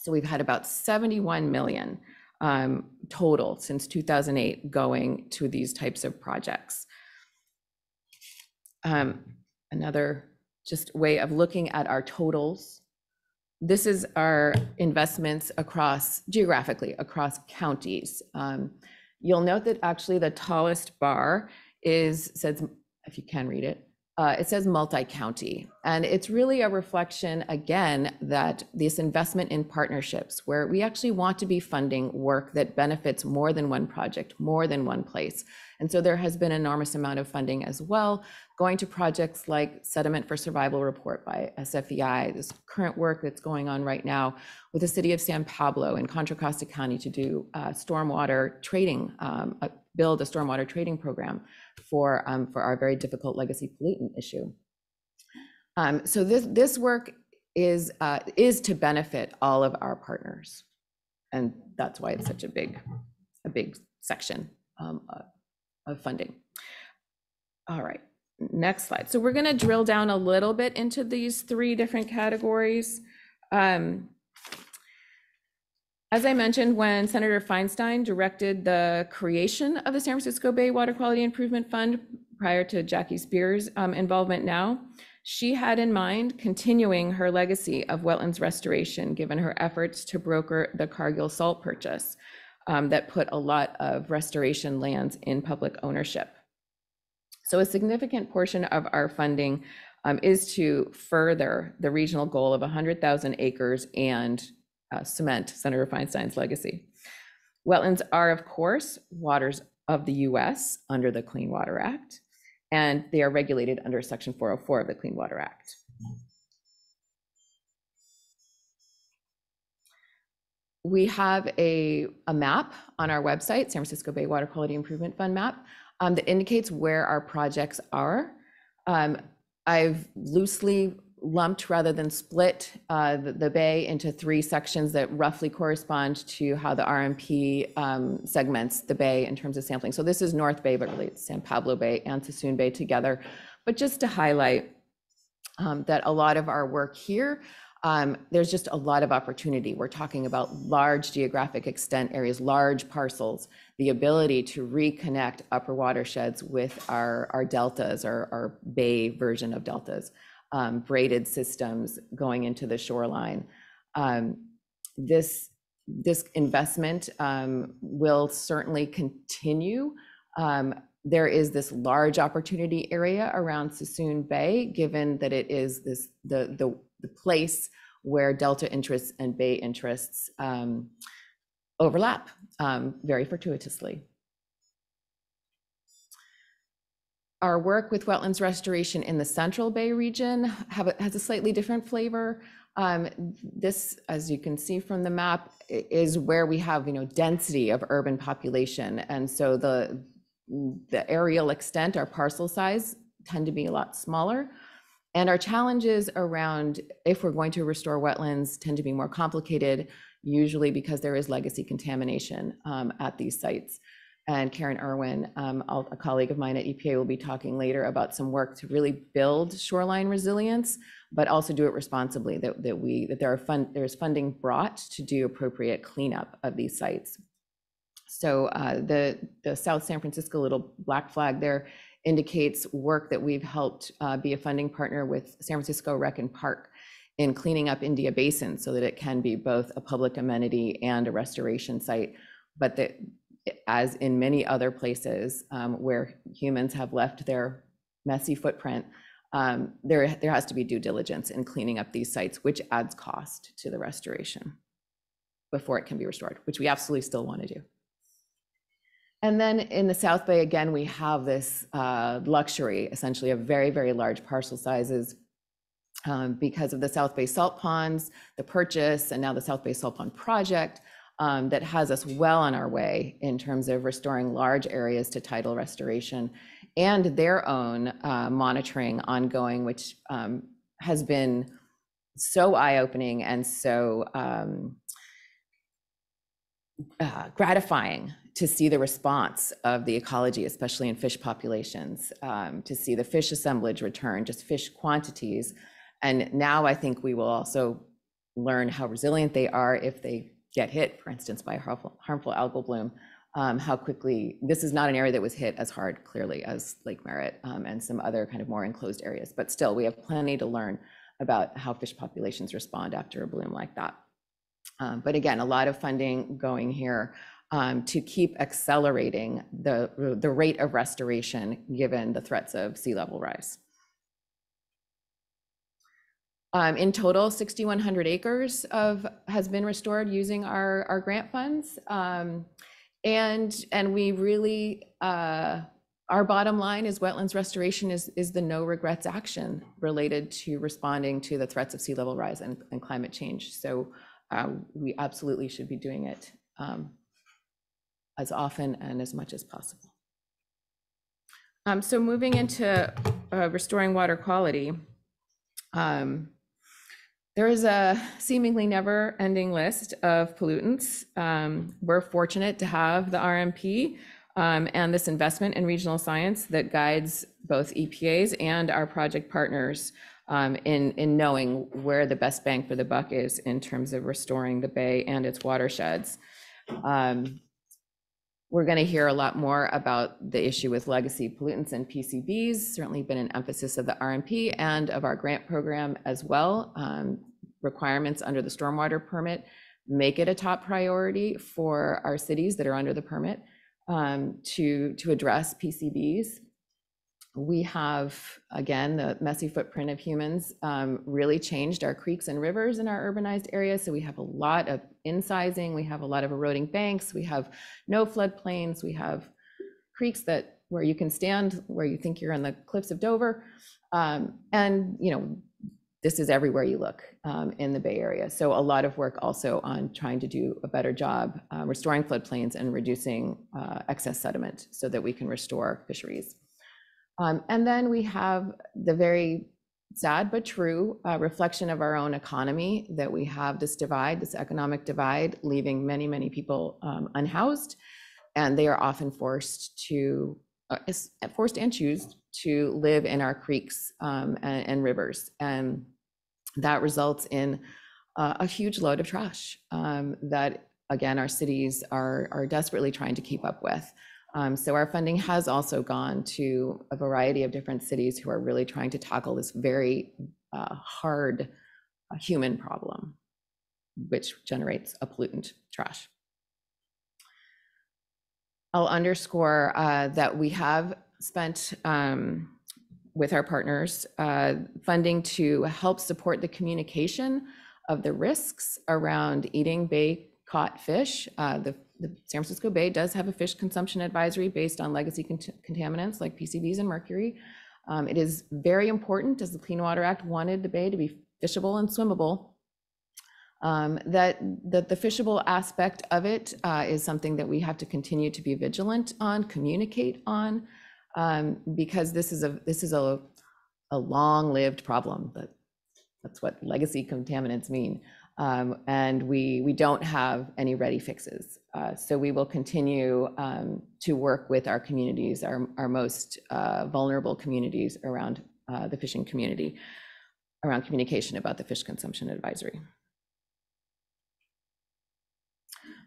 Speaker 5: So we've had about 71 million total since 2008 going to these types of projects. Um, Another just way of looking at our totals. This is our investments across, geographically, across counties. Um, You'll note that actually the tallest bar is, says, if you can read it, uh, it says multi-county. And it's really a reflection, again, that this investment in partnerships, where we actually want to be funding work that benefits more than one project, more than one place. And so there has been an enormous amount of funding as well, going to projects like Sediment for Survival Report by SFEI, this current work that's going on right now with the city of San Pablo in Contra Costa County to do uh, stormwater trading, um, uh, build a stormwater trading program for, um, for our very difficult legacy pollutant issue. Um, so this, this work is, uh, is to benefit all of our partners. And that's why it's such a big, a big section um, of- of funding. All right, next slide. So we're gonna drill down a little bit into these three different categories. Um, as I mentioned, when Senator Feinstein directed the creation of the San Francisco Bay Water Quality Improvement Fund prior to Jackie Speier's um, involvement now, She had in mind continuing her legacy of wetlands restoration, given her efforts to broker the Cargill salt purchase um, that put a lot of restoration lands in public ownership. So a significant portion of our funding um, is to further the regional goal of 100,000 acres and uh, cement Senator Feinstein's legacy. Wetlands are, of course, waters of the US under the Clean Water Act, and they are regulated under Section 404 of the Clean Water Act. We have a, a map on our website, San Francisco Bay Water Quality Improvement Fund map, um, that indicates where our projects are. Um, I've loosely lumped rather than split uh, the, the bay into three sections that roughly correspond to how the RMP um, segments the bay in terms of sampling. So this is North Bay, but really it's San Pablo Bay and Suisun Bay together. But just to highlight um, that a lot of our work here, um, there's just a lot of opportunity. We're talking about large geographic extent areas, large parcels, the ability to reconnect upper watersheds with our, our deltas, our, our bay version of deltas, um, braided systems going into the shoreline. Um, this, this investment um, will certainly continue. Um, there is this large opportunity area around Suisun Bay, given that it is this the the, the place where delta interests and bay interests um, overlap um, very fortuitously. Our work with wetlands restoration in the Central Bay region have, has a slightly different flavor. Um, This, as you can see from the map, is where we have, you know, density of urban population. And so the, the aerial extent, our parcel size tend to be a lot smaller. And our challenges around, if we're going to restore wetlands, tend to be more complicated, usually because there is legacy contamination um, at these sites. And Karen Irwin, um, a colleague of mine at EPA, will be talking later about some work to really build shoreline resilience, but also do it responsibly, that, that we, that there are fund, there's funding brought to do appropriate cleanup of these sites. So uh, the, the South San Francisco little black flag there indicates work that we've helped uh, be a funding partner with San Francisco Rec and Park in cleaning up India Basin so that it can be both a public amenity and a restoration site. But that, as in many other places um, where humans have left their messy footprint, um, there, there has to be due diligence in cleaning up these sites, which adds cost to the restoration before it can be restored, which we absolutely still want to do. And then in the South Bay, again, we have this uh, luxury, essentially of very, very large parcel sizes um, because of the South Bay Salt Ponds, the purchase, and now the South Bay Salt Pond project um, that has us well on our way in terms of restoring large areas to tidal restoration and their own uh, monitoring ongoing, which um, has been so eye-opening and so um, uh, gratifying to see the response of the ecology, especially in fish populations, um, to see the fish assemblage return, just fish quantities. And now I think we will also learn how resilient they are if they get hit, for instance, by harmful, harmful algal bloom. Um, how quickly, this is not an area that was hit as hard, clearly, as Lake Merritt um, and some other kind of more enclosed areas. But still, we have plenty to learn about how fish populations respond after a bloom like that. Um, But again, a lot of funding going here to keep accelerating the, the rate of restoration, given the threats of sea level rise. Um, In total, 6,100 acres of, has been restored using our, our grant funds. Um, And, and we really, uh, our bottom line is wetlands restoration is, is the no regrets action related to responding to the threats of sea level rise and, and climate change. So uh, we absolutely should be doing it um, as often and as much as possible. Um, So moving into uh, restoring water quality, um, there is a seemingly never-ending list of pollutants. Um, We're fortunate to have the RMP um, and this investment in regional science that guides both EPAs and our project partners um, in, in knowing where the best bang for the buck is in terms of restoring the bay and its watersheds. Um, We're going to hear a lot more about the issue with legacy pollutants and PCBs, certainly been an emphasis of the RMP and of our grant program as well. Um, Requirements under the stormwater permit make it a top priority for our cities that are under the permit um, to, to address PCBs. We have, again, the messy footprint of humans um, really changed our creeks and rivers in our urbanized areas. So we have a lot of incising, we have a lot of eroding banks, we have no floodplains, we have creeks that, where you can stand, where you think you're on the cliffs of Dover. Um, And, you know, this is everywhere you look um, in the Bay Area. So a lot of work also on trying to do a better job uh, restoring floodplains and reducing uh, excess sediment so that we can restore fisheries. Um, And then we have the very sad but true uh, reflection of our own economy, that we have this divide, this economic divide, leaving many, many people um, unhoused. And they are often forced to, uh, forced and choose to live in our creeks um, and and rivers. And that results in uh, a huge load of trash um, that, again, our cities are, are desperately trying to keep up with. Um, So our funding has also gone to a variety of different cities who are really trying to tackle this very uh, hard uh, human problem, which generates a pollutant, trash. I'll underscore uh, that we have spent um, with our partners funding to help support the communication of the risks around eating bay caught fish. The the San Francisco Bay does have a fish consumption advisory based on legacy cont- contaminants like PCBs and mercury. Um, It is very important, as the Clean Water Act wanted the bay to be fishable and swimmable, um, that, that the fishable aspect of it uh, is something that we have to continue to be vigilant on, communicate on, um, because this is a, this is a, a long-lived problem, but that's what legacy contaminants mean. Um, And we, don't have any ready fixes. Uh, So we will continue um, to work with our communities, our, most uh, vulnerable communities around uh, the fishing community, around communication about the fish consumption advisory.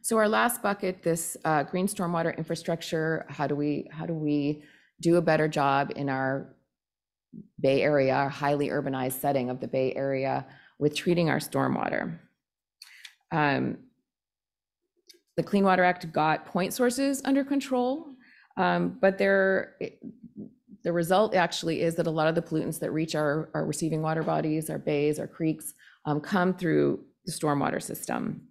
Speaker 5: So our last bucket, this green stormwater infrastructure, how do we, how do we do a better job in our Bay Area, our highly urbanized setting of the Bay Area with treating our stormwater? Um, The Clean Water Act got point sources under control, um, but there, the result actually is that a lot of the pollutants that reach our, our receiving water bodies, our bays, our creeks, um, come through the stormwater system.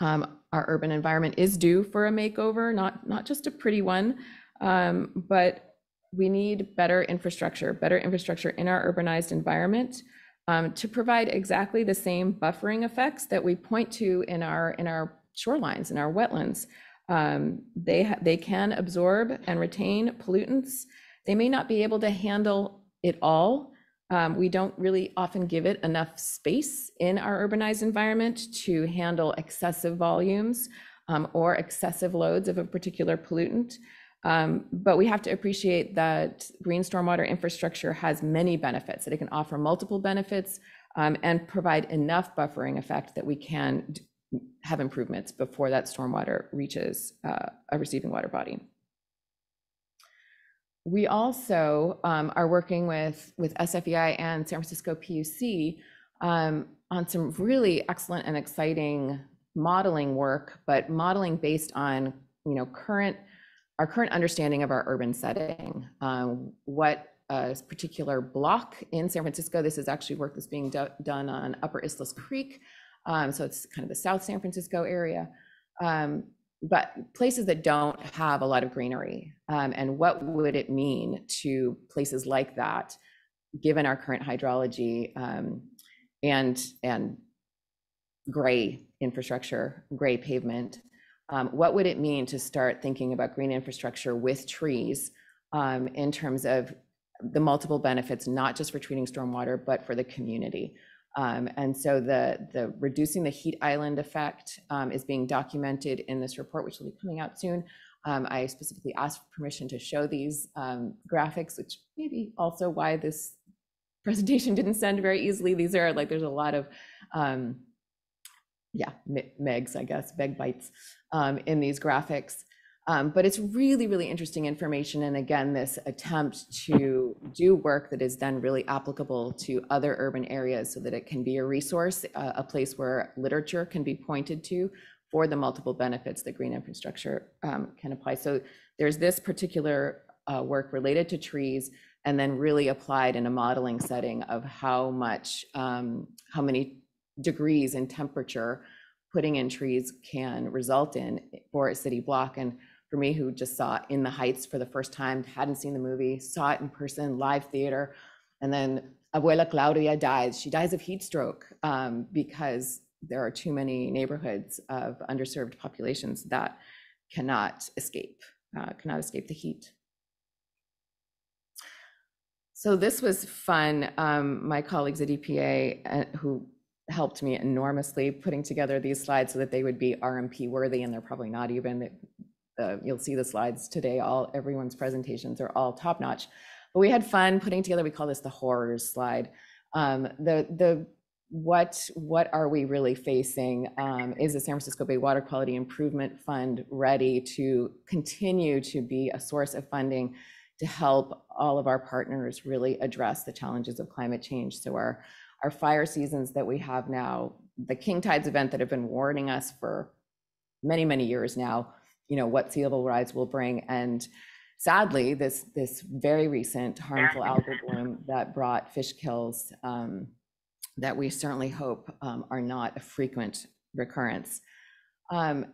Speaker 5: Um, Our urban environment is due for a makeover, not, not just a pretty one, um, but we need better infrastructure, better infrastructure in our urbanized environment um, to provide exactly the same buffering effects that we point to in our, in our shorelines, in our wetlands. Um, They, they can absorb and retain pollutants. They may not be able to handle it all. Um, We don't really often give it enough space in our urbanized environment to handle excessive volumes um, or excessive loads of a particular pollutant. Um, But we have to appreciate that green stormwater infrastructure has many benefits, that it can offer multiple benefits um, and provide enough buffering effect that we can have improvements before that stormwater reaches uh, a receiving water body. We also um, are working with, with SFEI and San Francisco PUC um, on some really excellent and exciting modeling work, but modeling based on, you know, current, our current understanding of our urban setting. Um, What a particular block in San Francisco, this is actually work that's being do- done on Upper Islais Creek. Um, So it's kind of the South San Francisco area. Um, but places that don't have a lot of greenery. Um, and what would it mean to places like that, given our current hydrology um, and and gray infrastructure, gray pavement? Um, what would it mean to start thinking about green infrastructure with trees um, in terms of the multiple benefits, not just for treating stormwater, but for the community? Um, And so the, the reducing the heat island effect um, is being documented in this report, which will be coming out soon. Um, I specifically asked for permission to show these um, graphics, which may be also why this presentation didn't send very easily. These are like, there's a lot of, yeah, me- megs, I guess, meg bytes um, in these graphics. Um, But it's really, really interesting information. And again, this attempt to do work that is then really applicable to other urban areas so that it can be a resource, a a place where literature can be pointed to for the multiple benefits that green infrastructure um, can apply. So there's this particular uh, work related to trees and then really applied in a modeling setting of how much, um, how many degrees in temperature putting in trees can result in for a city block. And for me, who just saw In the Heights for the first time, hadn't seen the movie, saw it in person, live theater, and then Abuela Claudia dies. She dies of heat stroke um, because there are too many neighborhoods of underserved populations that cannot escape, uh, cannot escape the heat. So this was fun. Um, my colleagues at EPA, uh, who helped me enormously putting together these slides so that they would be RMP worthy, and they're probably not even. Uh, you'll see the slides today. All everyone's presentations are all top notch. But we had fun putting together. We call this the horrors slide. Um, the the what what are we really facing? Um, is the San Francisco Bay Water Quality Improvement Fund ready to continue to be a source of funding to help all of our partners really address the challenges of climate change? So our our fire seasons that we have now, the King Tides event that have been warning us for many many years now, you know what sea level rise will bring and sadly, this this very recent harmful algal bloom that brought fish kills um, that we certainly hope um, are not a frequent recurrence. Um,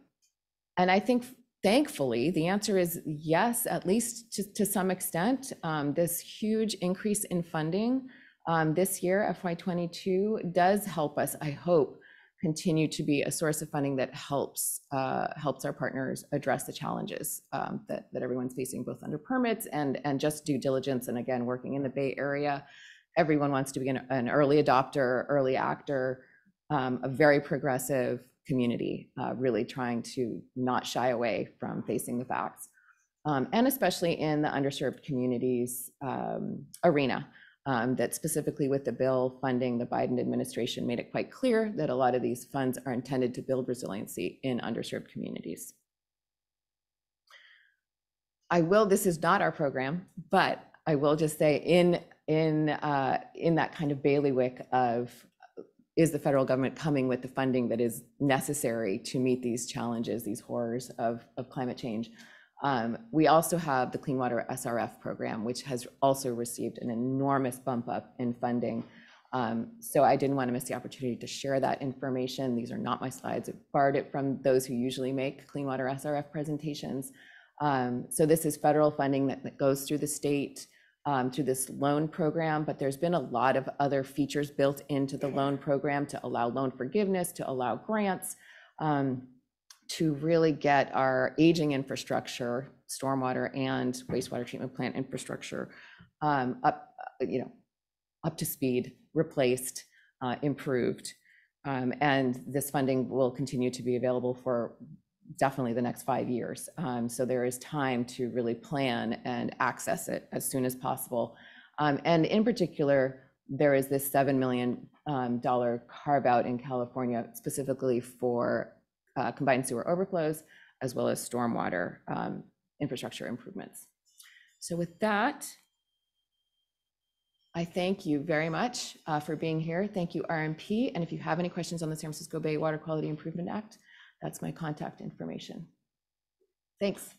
Speaker 5: and I think thankfully the answer is yes, at least to, to some extent. Um, this huge increase in funding um, this year, FY22, does help us, I hope, continue to be a source of funding that helps uh, helps our partners address the challenges um, that, that everyone's facing both under permits and and just due diligence and again working in the bay area. Everyone wants to be an, an early adopter early actor um, a very progressive community uh, really trying to not shy away from facing the facts. Um, and especially in the underserved communities um, arena that specifically with the bill funding, the Biden administration made it quite clear that a lot of these funds are intended to build resiliency in underserved communities. I will, this is not our program, but I will just say in, in, uh, in that kind of bailiwick of, is the federal government coming with the funding that is necessary to meet these challenges, these horrors of, of climate change? Um, we also have the Clean Water SRF program, which has also received an enormous bump up in funding. Um, so I didn't want to miss the opportunity to share that information. These are not my slides. I borrowed it from those who usually make Clean Water SRF presentations. Um, so this is federal funding that, that goes through the state um, through this loan program, but there's been a lot of other features built into the loan program to allow loan forgiveness, to allow grants. Um, to really get our aging infrastructure, stormwater and wastewater treatment plant infrastructure um, up, uh, you know, up to speed, replaced, uh, improved. Um, and this funding will continue to be available for definitely the next five years. Um, so there is time to really plan and access it as soon as possible. Um, and in particular, there is this $7 million um, carve out in California specifically for combined sewer overflows, as well as stormwater um, infrastructure improvements. So with that, I thank you very much uh, for being here. Thank you, RMP. And if you have any questions on the San Francisco Bay Water Quality Improvement Act, that's my contact information. Thanks.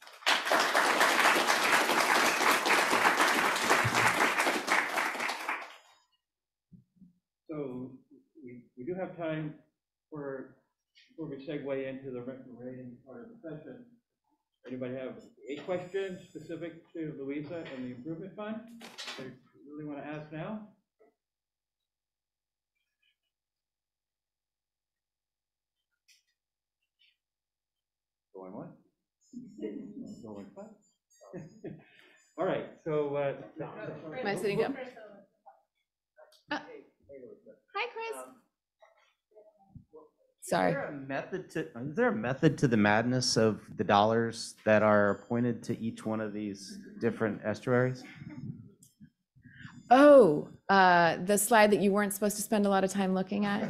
Speaker 2: So we, we do have time for, before we segue into the rating part of the session. Anybody have a question specific to Luisa and the improvement fund? They really want to ask now? Going what? Going what? All right, so, uh.
Speaker 5: Am I sitting down? Uh, Hi, Chris. Sorry.
Speaker 6: Is there a method to, is there a method to the madness of the dollars that are appointed to each one of these different estuaries?
Speaker 5: Oh, uh, the slide that you weren't supposed to spend a lot of time looking at?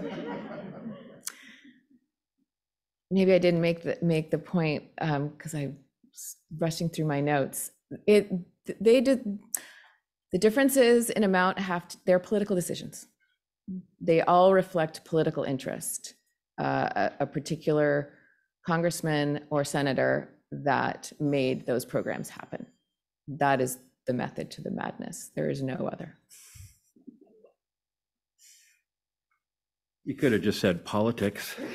Speaker 5: Maybe I didn't make the, make the point, um, because I s- rushing through my notes. It, they did, the differences in amount have, to- they're political decisions. They all reflect political interest. Uh, A a particular congressman or senator that made those programs happen. That is the method to the madness. There is no other.
Speaker 2: You could have just said politics.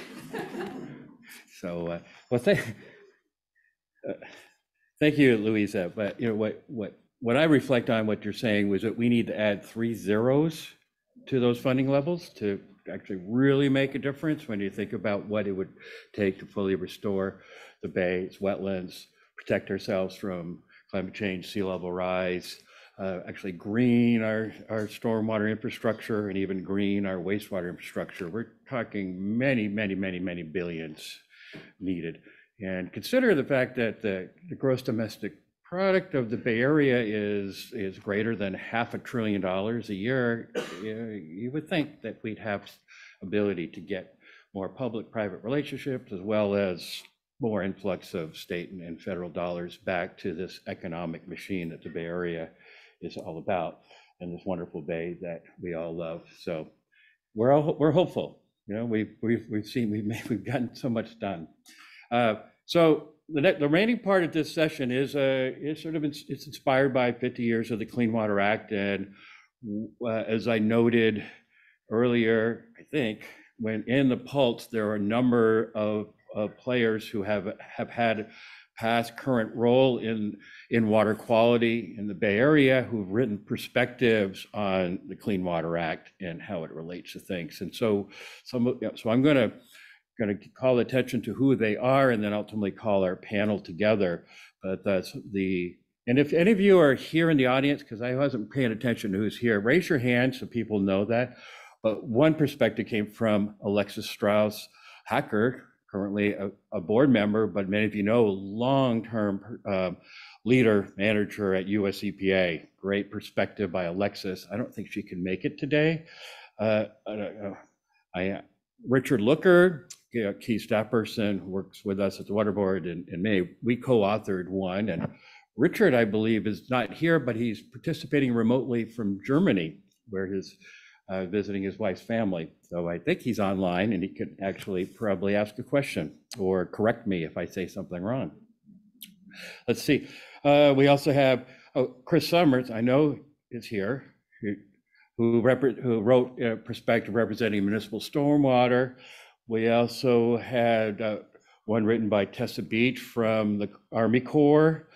Speaker 2: So, uh, well, thank, uh, thank you, Luisa. But, you know, what, what, what I reflect on what you're saying was that we need to add three zeros to those funding levels to actually really make a difference when you think about what it would take to fully restore the bay, its wetlands, protect ourselves from climate change, sea level rise, uh, actually green our, our stormwater infrastructure and even green our wastewater infrastructure. We're talking many, many, many, many billions needed. And consider the fact that the, the gross domestic product of the Bay Area is, is greater than half a trillion dollars a year. You would think that we'd have ability to get more public-private relationships as well as more influx of state and- and federal dollars back to this economic machine that the Bay Area is all about and this wonderful bay that we all love. So we're all, we're hopeful. You know, we've, we've, we've seen, we've made, we've gotten so much done. Uh, So the next, the remaining part of this session is, uh, is sort of, ins- it's inspired by 50 years of the Clean Water Act. And uh, as I noted earlier, I think, when in the Pulse, there are a number of, of players who have, have had past current role in, in water quality in the Bay Area who've written perspectives on the Clean Water Act and how it relates to things. And so, some, so I'm going to, going to call attention to who they are and then ultimately call our panel together. But that's the, and if any of you are here in the audience, because I wasn't paying attention to who's here, raise your hand so people know that. But one perspective came from Alexis Strauss Hacker, currently a, a board member, but many of you know, long-term um, leader, manager at US EPA. Great perspective by Alexis. I don't think she can make it today. Uh, I. I, Richard Looker, know, key staff who works with us at the Water Board in, May. We co-authored one, and Richard, I believe, is not here, but he's participating remotely from Germany, where he's uh, visiting his wife's family. So I think he's online, and he could actually probably ask a question or correct me if I say something wrong. Let's see. Uh, we also have oh, Chris Sommers. I know is here. Who, who, who wrote a perspective representing municipal stormwater. We also had uh, one written by Tessa Beach from the Army Corps.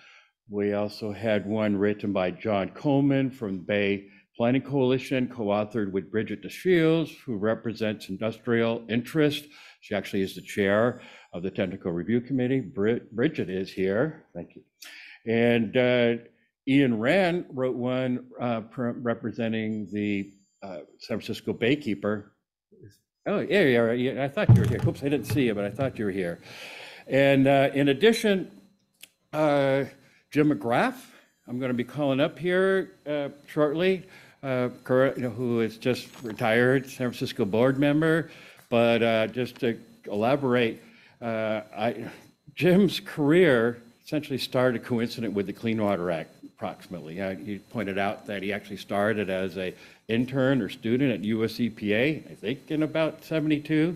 Speaker 2: We also had one written by John Coleman from Bay Planning Coalition, co-authored with Bridget DeShields, who represents industrial interest. She actually is the chair of the Technical Review Committee. Brid- Bridget is here. Thank you. And uh, Ian Wren wrote one uh, representing the uh, San Francisco Baykeeper. Oh, yeah, yeah, yeah, I thought you were here. Oops, I didn't see you, but I thought you were here. And uh, in addition, uh, Jim McGrath, I'm going to be calling up here uh, shortly, uh, current- you know, who is just retired San Francisco board member. But uh, just to elaborate, uh, I, Jim's career essentially started coincident with the Clean Water Act approximately. He pointed out that he actually started as a intern or student at US EPA, I think in about 72.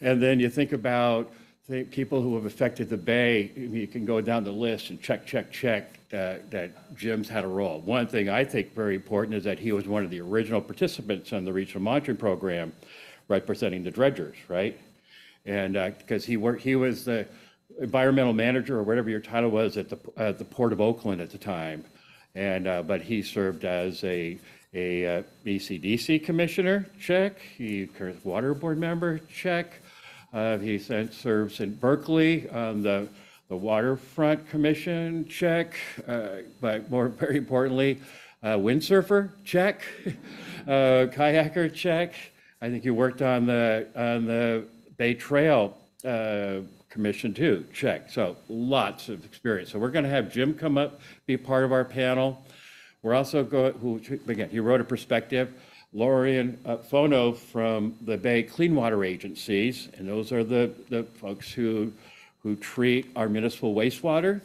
Speaker 2: And then you think about the people who have affected the Bay, you can go down the list and check, check, check that, that Jim's had a role. One thing I think very important is that he was one of the original participants on the regional monitoring program representing the dredgers, right? And because he worked, he was the environmental manager or whatever your title was at the, at the Port of Oakland at the time. And, uh, but he served as a, a uh, BCDC commissioner, check. He current water board member, check. Uh, he then serves in Berkeley on the, the Waterfront Commission, check. Uh, but more, very importantly, uh, windsurfer, check. Uh, kayaker, check. I think you worked on the, on the Bay Trail uh, Commission too, check. So lots of experience. So we're going to have Jim come up, be part of our panel. We're also going, who, again, he wrote a perspective. Lorien uh, Fono from the Bay Clean Water Agencies, and those are the, the folks who, who treat our municipal wastewater.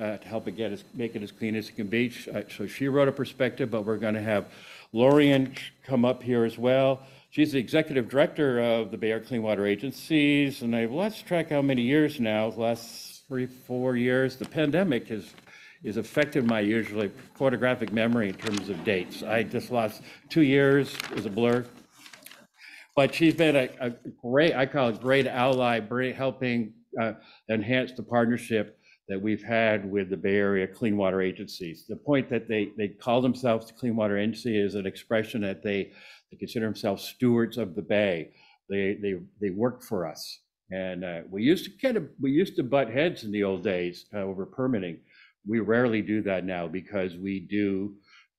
Speaker 2: uh, to help get, as make it as clean as it can be. Uh, So she wrote a perspective, but we're going to have Lorien come up here as well. She's the executive director of the Bay Area Clean Water Agencies, and I've lost track how many years now, the last three, four years. The pandemic has, has affected my usually photographic memory in terms of dates. I just lost two years, it was a blur. But she's been a, a great, I call it great ally, great helping uh, enhance the partnership that we've had with the Bay Area Clean Water Agencies. The point that they, they call themselves the Clean Water Agency is an expression that they, they consider themselves stewards of the Bay. They, they, they work for us. And uh, we used to kind of, we used to butt heads in the old days uh, over permitting. We rarely do that now because we do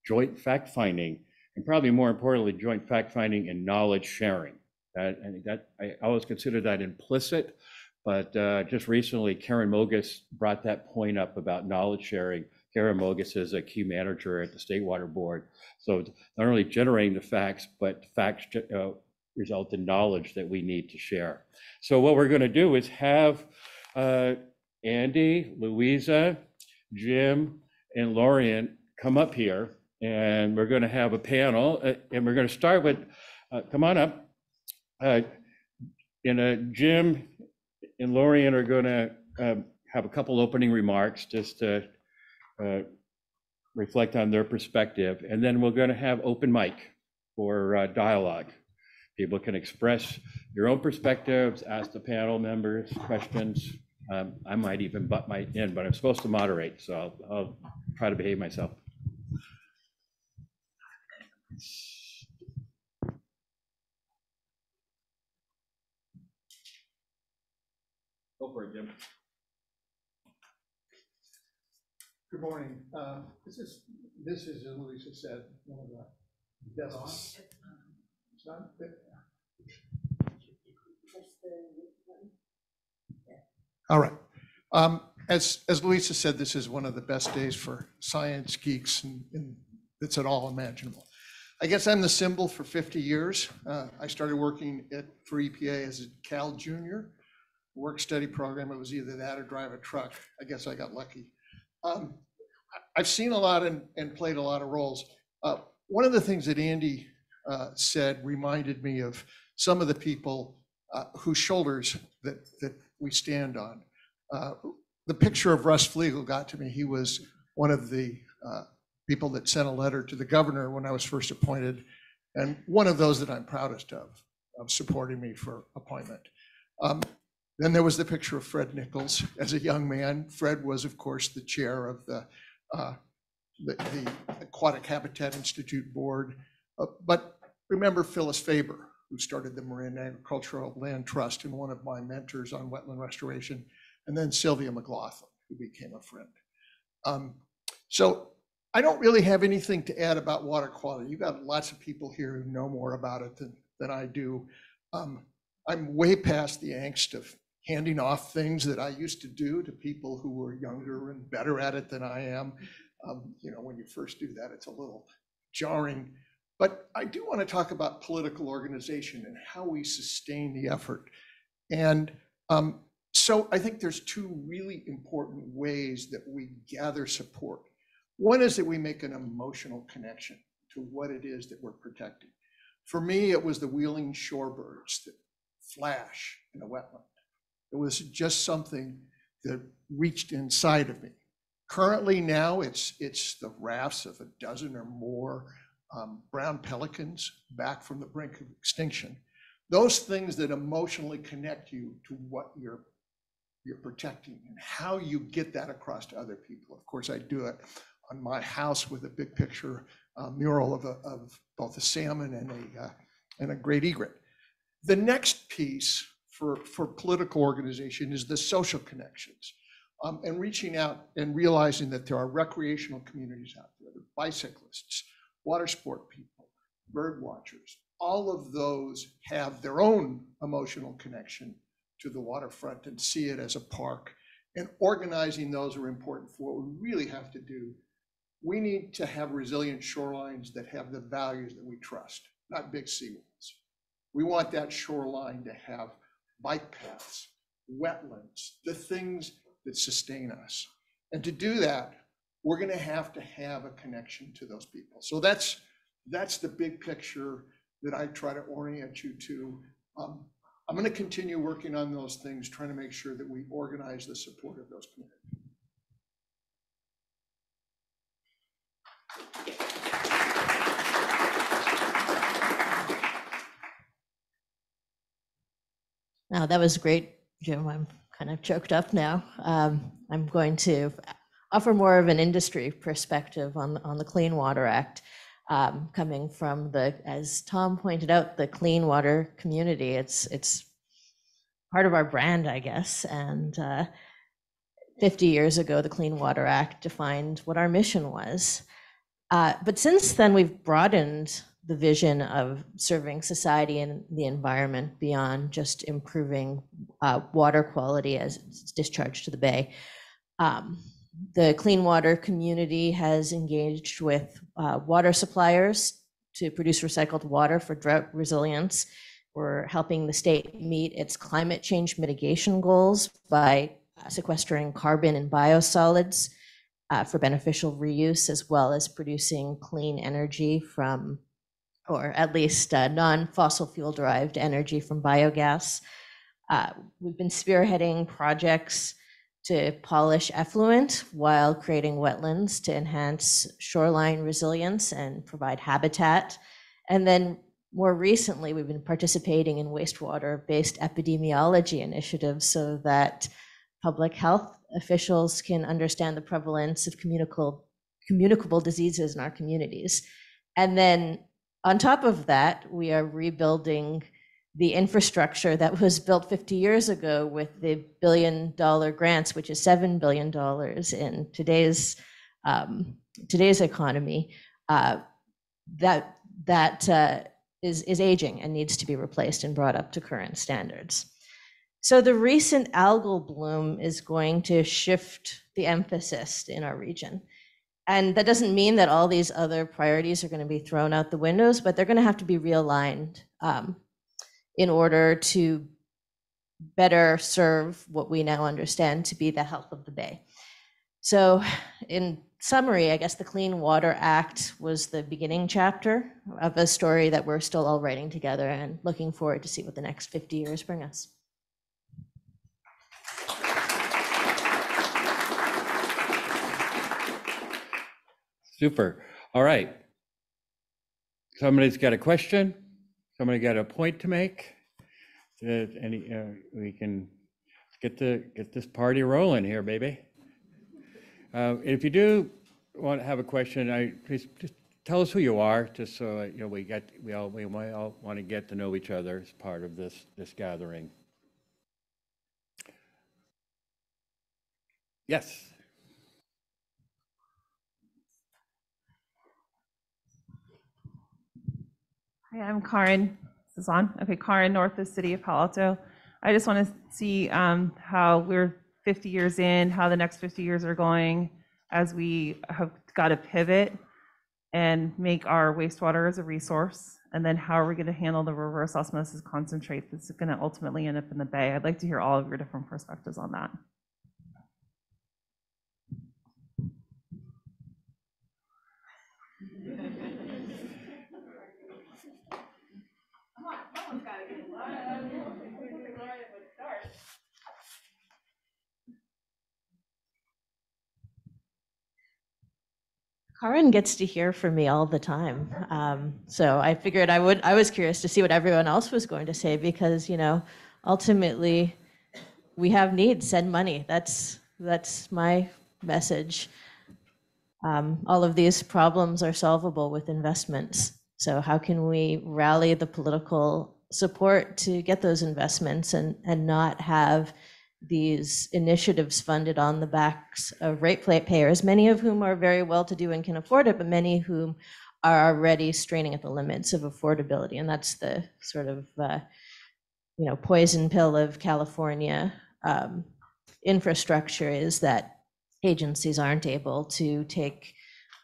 Speaker 2: joint fact finding and probably more importantly, joint fact finding and knowledge sharing. That, and that, I always consider that implicit, but uh, just recently Karen Mogus brought that point up about knowledge sharing. Karen Mogus is a key manager at the State Water Board. So not only generating the facts, but facts uh, result in knowledge that we need to share. So what we're going to do is have uh, Andy, Luisa, Jim, and Lorien come up here, and we're going to have a panel, uh, and we're going to start with, uh, come on up. Uh, And uh, Jim and Lorien are going to have a couple opening remarks, just to uh, reflect on their perspective, and then we're going to have open mic for dialogue. People can express your own perspectives, ask the panel members questions. Um, I might even butt my in, but I'm supposed to moderate, so I'll, I'll try to behave myself. Go for it, Jim.
Speaker 7: Good morning. Um, This is, this is, as Luisa said, one of the best. It's not, all right. Um, As, as Luisa said, this is one of the best days for science geeks and, and that's at all imaginable. I guess I'm the symbol for 50 years. Uh, I started working at, for EPA as a Cal Junior, work study program. It was either that or drive a truck. I guess I got lucky. Um, I've seen a lot and, and played a lot of roles. Uh, One of the things that Andy uh, said reminded me of some of the people uh, whose shoulders that, that we stand on. Uh, The picture of Russ Flegal got to me. He was one of the uh, people that sent a letter to the governor when I was first appointed, and one of those that I'm proudest of, of supporting me for appointment. Um, then there was the picture of Fred Nichols as a young man. Fred was, of course, the chair of the, uh, the, the Aquatic Habitat Institute Board. Uh, But remember Phyllis Faber, who started the Marin Agricultural Land Trust and one of my mentors on wetland restoration, and then Sylvia McLaughlin, who became a friend. Um, So I don't really have anything to add about water quality. You've got lots of people here who know more about it than, than I do. Um, I'm way past the angst of handing off things that I used to do to people who were younger and better at it than I am. Um, You know, when you first do that, it's a little jarring. But I do want to talk about political organization and how we sustain the effort. And um, so I think there's two really important ways that we gather support. One is that we make an emotional connection to what it is that we're protecting. For me, it was the Wheeling shorebirds that flash in a wetland. It was just something that reached inside of me. Currently now, it's, it's the rafts of a dozen or more um, brown pelicans back from the brink of extinction. Those things that emotionally connect you to what you're, you're protecting and how you get that across to other people. Of course, I do it on my house with a big picture uh, mural of, a, of both a salmon and a, uh, and a great egret. The next piece for, for political organization is the social connections um, and reaching out and realizing that there are recreational communities out there, there are bicyclists, water sport people, bird watchers. All of those have their own emotional connection to the waterfront and see it as a park. And organizing those are important for what we really have to do. We need to have resilient shorelines that have the values that we trust, not big seawalls. We want that shoreline to have bike paths, wetlands, the things that sustain us. And to do that, we're going to have to have a connection to those people. So that's, that's the big picture that I try to orient you to. Um, I'm going to continue working on those things, trying to make sure that we organize the support of those communities.
Speaker 8: Now, that was great, Jim. I'm kind of choked up now. Um, I'm going to offer more of an industry perspective on, on the Clean Water Act, um, coming from the, as Tom pointed out, the clean water community. It's, it's part of our brand, I guess. And uh, 50 years ago, the Clean Water Act defined what our mission was. Uh, but since then, we've broadened the vision of serving society and the environment beyond just improving uh, water quality as it's discharged to the bay. Um, the clean water community has engaged with uh, water suppliers to produce recycled water for drought resilience. We're helping the state meet its climate change mitigation goals by uh, sequestering carbon and biosolids uh, for beneficial reuse, as well as producing clean energy from or at least uh, non-fossil fuel derived energy from biogas. Uh, we've been spearheading projects to polish effluent while creating wetlands to enhance shoreline resilience and provide habitat. And then more recently, we've been participating in wastewater-based epidemiology initiatives so that public health officials can understand the prevalence of communicable, communicable diseases in our communities. And then on top of that, we are rebuilding the infrastructure that was built 50 years ago with the billion dollar grants, which is $7 billion in today's, um, today's economy. Uh, that that uh, is is aging and needs to be replaced and brought up to current standards. So the recent algal bloom is going to shift the emphasis in our region. And that doesn't mean that all these other priorities are going to be thrown out the windows, but they're going to have to be realigned um, in order to better serve what we now understand to be the health of the bay. So, in summary, I guess the Clean Water Act was the beginning chapter of a story that we're still all writing together and looking forward to see what the next 50 years bring us.
Speaker 2: Super. All right. Somebody's got a question? Somebody got a point to make? Uh, Any, uh, we can get the, get this party rolling here, baby. Uh, If you do want to have a question, I, please, just tell us who you are, just so, you know, we get, we all, we might all want to get to know each other as part of this, this gathering. Yes?
Speaker 9: Hi, I'm Karin. This is on. Okay, Karin, North of the City of Palo Alto. I just want to see um, how we're 50 years in, how the next 50 years are going, as we have got to pivot and make our wastewater as a resource. And then how are we going to handle the reverse osmosis concentrate that's going to ultimately end up in the bay? I'd like to hear all of your different perspectives on that.
Speaker 8: Karin gets to hear from me all the time. Um, so I figured I would, I was curious to see what everyone else was going to say because, you know, ultimately we have needs, send money. That's, that's my message. Um, all of these problems are solvable with investments. So how can we rally the political support to get those investments and, and not have these initiatives funded on the backs of rate payers, many of whom are very well-to-do and can afford it, but many whom are already straining at the limits of affordability. And that's the sort of, uh, you know, poison pill of California um, infrastructure is that agencies aren't able to take,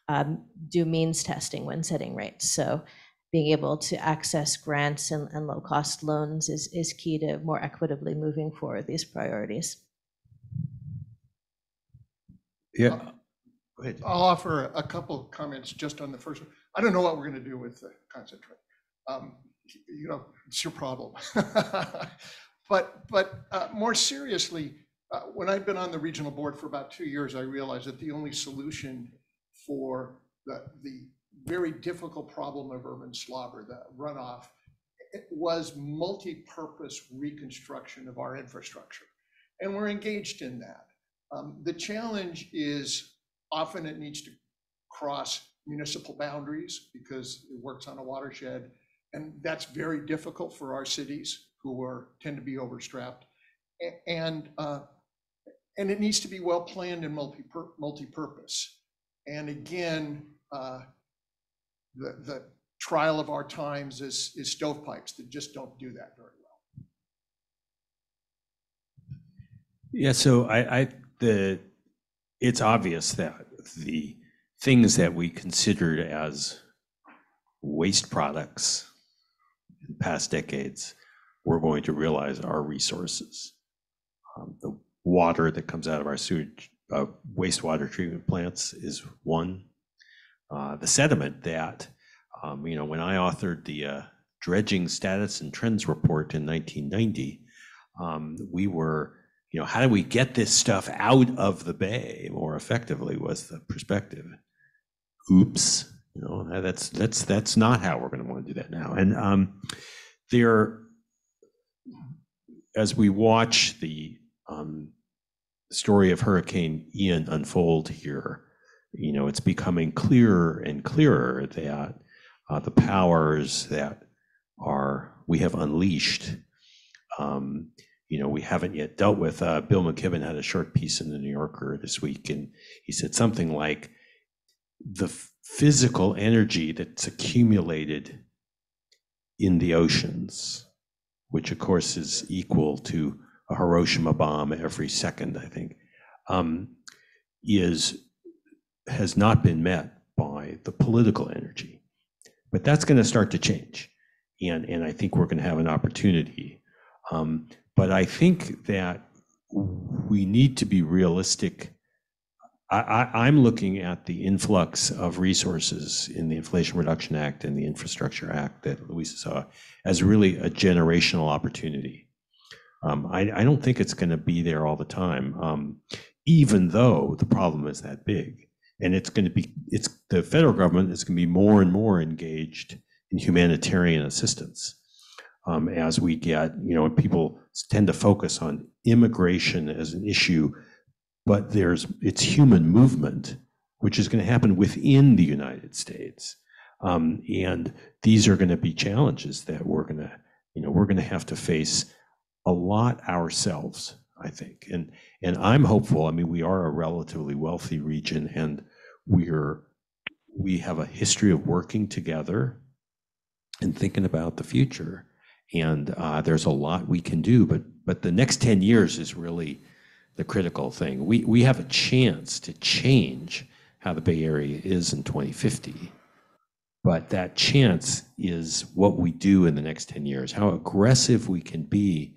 Speaker 8: um, do means testing when setting rates. So being able to access grants and, and low-cost loans is, is key to more equitably moving forward these priorities.
Speaker 2: Yeah,
Speaker 6: Go ahead.
Speaker 7: I'll offer a couple of comments just on the first one. I don't know what we're going to do with the concentrate. Um, You know, it's your problem. But, but uh, more seriously, uh, when I've been on the regional board for about two years, I realized that the only solution for the, the very difficult problem of urban slobber, the runoff, was multi-purpose reconstruction of our infrastructure. And we're engaged in that. Um, The challenge is often it needs to cross municipal boundaries because it works on a watershed. And that's very difficult for our cities who are, tend to be overstrapped. And, uh, and it needs to be well-planned and multi, multi-purpose. And again, uh, the, the trial of our times is, is stovepipes that just don't do that very well.
Speaker 10: Yeah, so I, I, the, it's obvious that the things that we considered as waste products in past decades, we're going to realize our resources. Um, The water that comes out of our sewage, uh, wastewater treatment plants is one. Uh, The sediment that, um, you know, when I authored the uh, dredging status and trends report in 1990, um, we were you know, how do we get this stuff out of the bay more effectively was the perspective. Oops, you know, that's that's that's not how we're going to want to do that now. And um, there, as we watch the um, story of Hurricane Ian unfold here, you know, it's becoming clearer and clearer that uh, the powers that are we have unleashed um, you know, we haven't yet dealt with. Uh, Bill McKibben had a short piece in the New Yorker this week, and he said something like the physical energy that's accumulated in the oceans, which of course is equal to a Hiroshima bomb every second, I think, um, is has not been met by the political energy. But that's going to start to change, and and I think we're going to have an opportunity. Um, but I think that we need to be realistic. I, I'm looking at the influx of resources in the Inflation Reduction Act and the Infrastructure Act that Luisa saw as really a generational opportunity. Um, I, I don't think it's going to be there all the time, um, even though the problem is that big. And it's going to be, it's the federal government is going to be more and more engaged in humanitarian assistance um, as we get, you know, people tend to focus on immigration as an issue, but there's it's human movement, which is going to happen within the United States, um, and these are going to be challenges that we're going to, you know, we're going to have to face a lot ourselves, I think, and and I'm hopeful. I mean, we are a relatively wealthy region, and we're we have a history of working together and thinking about the future and uh, there's a lot we can do, but but the next 10 years is really the critical thing. We we have a chance to change how the Bay Area is in 2050. But that chance is what we do in the next 10 years, how aggressive we can be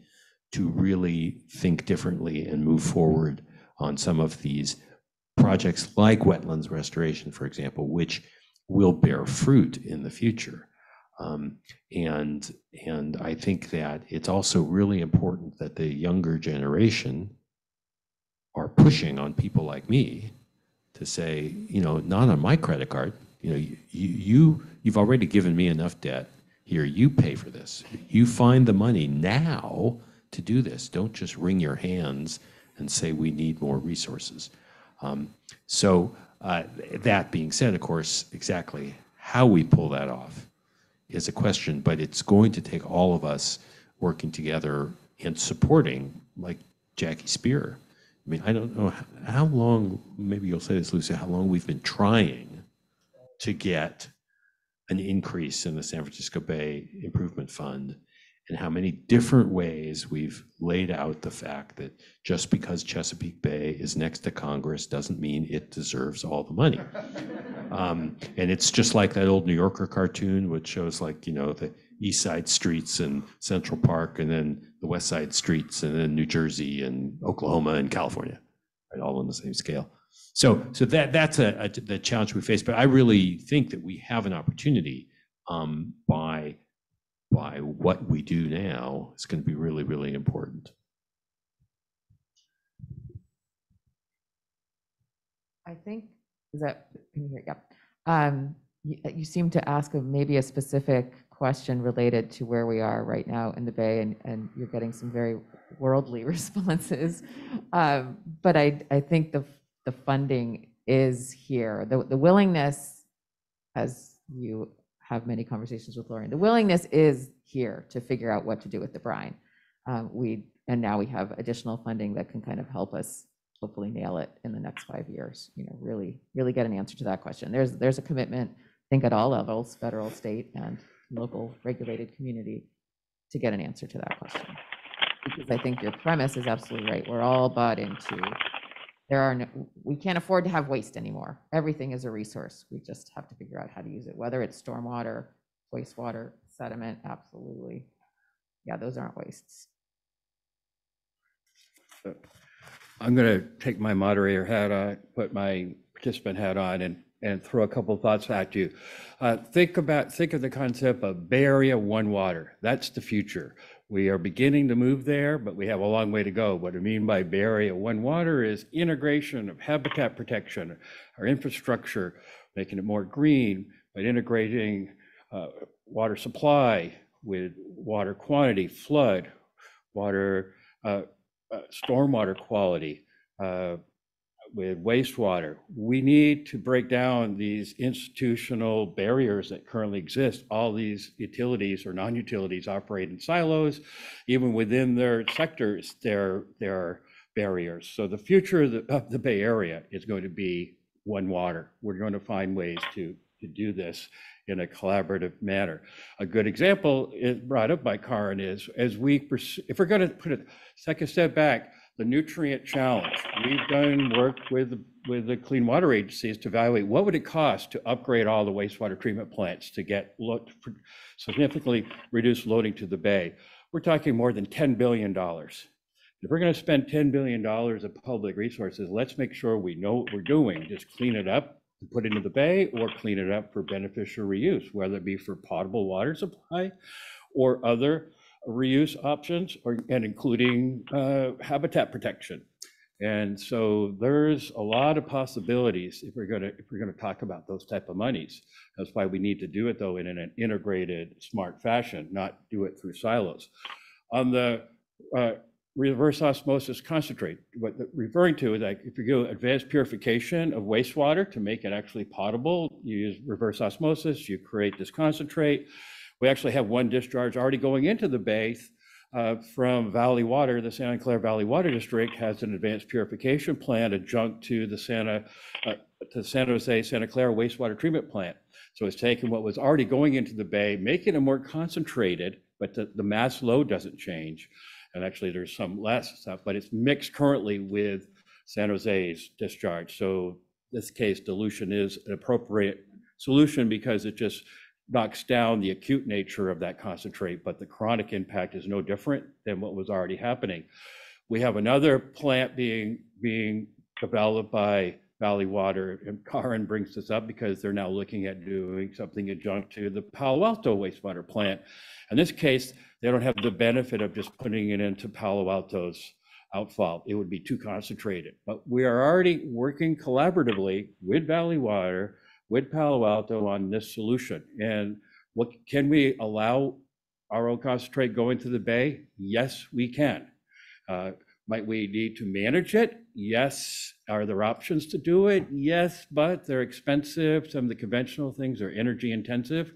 Speaker 10: to really think differently and move forward on some of these projects like wetlands restoration, for example, which will bear fruit in the future. Um, and and I think that it's also really important that the younger generation are pushing on people like me to say, you know, not on my credit card. You know, you you you've already given me enough debt. Here, you pay for this. You find the money now to do this. Don't just wring your hands and say we need more resources. Um, so uh, that being said, of course, exactly how we pull that off is a question, but it's going to take all of us working together and supporting, like Jackie Speier. I mean, I don't know how long, maybe you'll say this, Lucy, how long we've been trying to get an increase in the San Francisco Bay Improvement Fund and how many different ways we've laid out the fact that just because Chesapeake Bay is next to Congress doesn't mean it deserves all the money. Um, and it's just like that old New Yorker cartoon, which shows like, you know, the east side streets and Central Park, and then the west side streets, and then New Jersey and Oklahoma and California, right, all on the same scale. So, so that, that's a, a- the challenge we face, but I really think that we have an opportunity um, by, by what we do now. is going to be really, really important.
Speaker 5: I think, is that, can you hear, yep. Um, you, you seem to ask of maybe a specific question related to where we are right now in the Bay, and, and you're getting some very worldly responses. Um, but I, I think the, the funding is here. The, the willingness, as you have many conversations with Lauren, the willingness is here to figure out what to do with the brine. Um, we, and now we have additional funding that can kind of help us hopefully nail it in the next five years, you know, really, really get an answer to that question. There's, there's a commitment, I think at all levels, federal, state, and local regulated community to get an answer to that question. Because I think your premise is absolutely right. We're all bought into, there are, no we can't afford to have waste anymore. Everything is a resource. We just have to figure out how to use it, whether it's stormwater, wastewater, sediment, absolutely. Yeah, those aren't wastes.
Speaker 2: I'm going to take my moderator hat on, put my participant hat on and, and throw a couple thoughts at you. Uh, think about, think of the concept of Bay Area One Water. That's the future. We are beginning to move there, but we have a long way to go. What I mean by Area One Water is integration of habitat protection, our infrastructure, making it more green, by integrating uh, water supply with water quantity, flood, water, uh, uh, stormwater quality, uh, with wastewater. We need to break down these institutional barriers that currently exist. All these utilities or non-utilities operate in silos. Even within their sectors, there, there are barriers. So the future of the, of the Bay Area is going to be one water. We're going to find ways to, to do this in a collaborative manner. A good example is brought up by Karin is as we, pursue- if we're going to put a second step back, the nutrient challenge. We've done work with, with the clean water agencies to evaluate what would it cost to upgrade all the wastewater treatment plants to get lo- significantly reduce loading to the bay. We're talking more than $10 billion. If we're going to spend $10 billion of public resources, let's make sure we know what we're doing. Just clean it up, and put it into the bay, or clean it up for beneficial reuse, whether it be for potable water supply or other reuse options, or, and including uh, habitat protection. And so there's a lot of possibilities if we're going to, if we're going to talk about those type of monies. That's why we need to do it though in an integrated, smart fashion, not do it through silos. On the uh, reverse osmosis concentrate, what referring to is like if you go advanced purification of wastewater to make it actually potable, you use reverse osmosis, you create this concentrate. We actually have one discharge already going into the bay uh, from Valley Water. The Santa Clara Valley Water District has an advanced purification plant adjunct to the Santa, uh, to San Jose, Santa Clara wastewater treatment plant. So it's taking what was already going into the bay, making it more concentrated, but the, the mass load doesn't change. And actually, there's some less stuff, but it's mixed currently with San Jose's discharge. So this case, dilution is an appropriate solution because it just knocks down the acute nature of that concentrate, but the chronic impact is no different than what was already happening. We have another plant being, being developed by Valley Water, and Karin brings this up because they're now looking at doing something adjunct to the Palo Alto wastewater plant. In this case, they don't have the benefit of just putting it into Palo Alto's outfall. It would be too concentrated. But we are already working collaboratively with Valley Water, with Palo Alto on this solution. And what, can we allow RO concentrate going to the bay? Yes, we can. Uh, Might we need to manage it? Yes. Are there options to do it? Yes, but they're expensive. Some of the conventional things are energy intensive.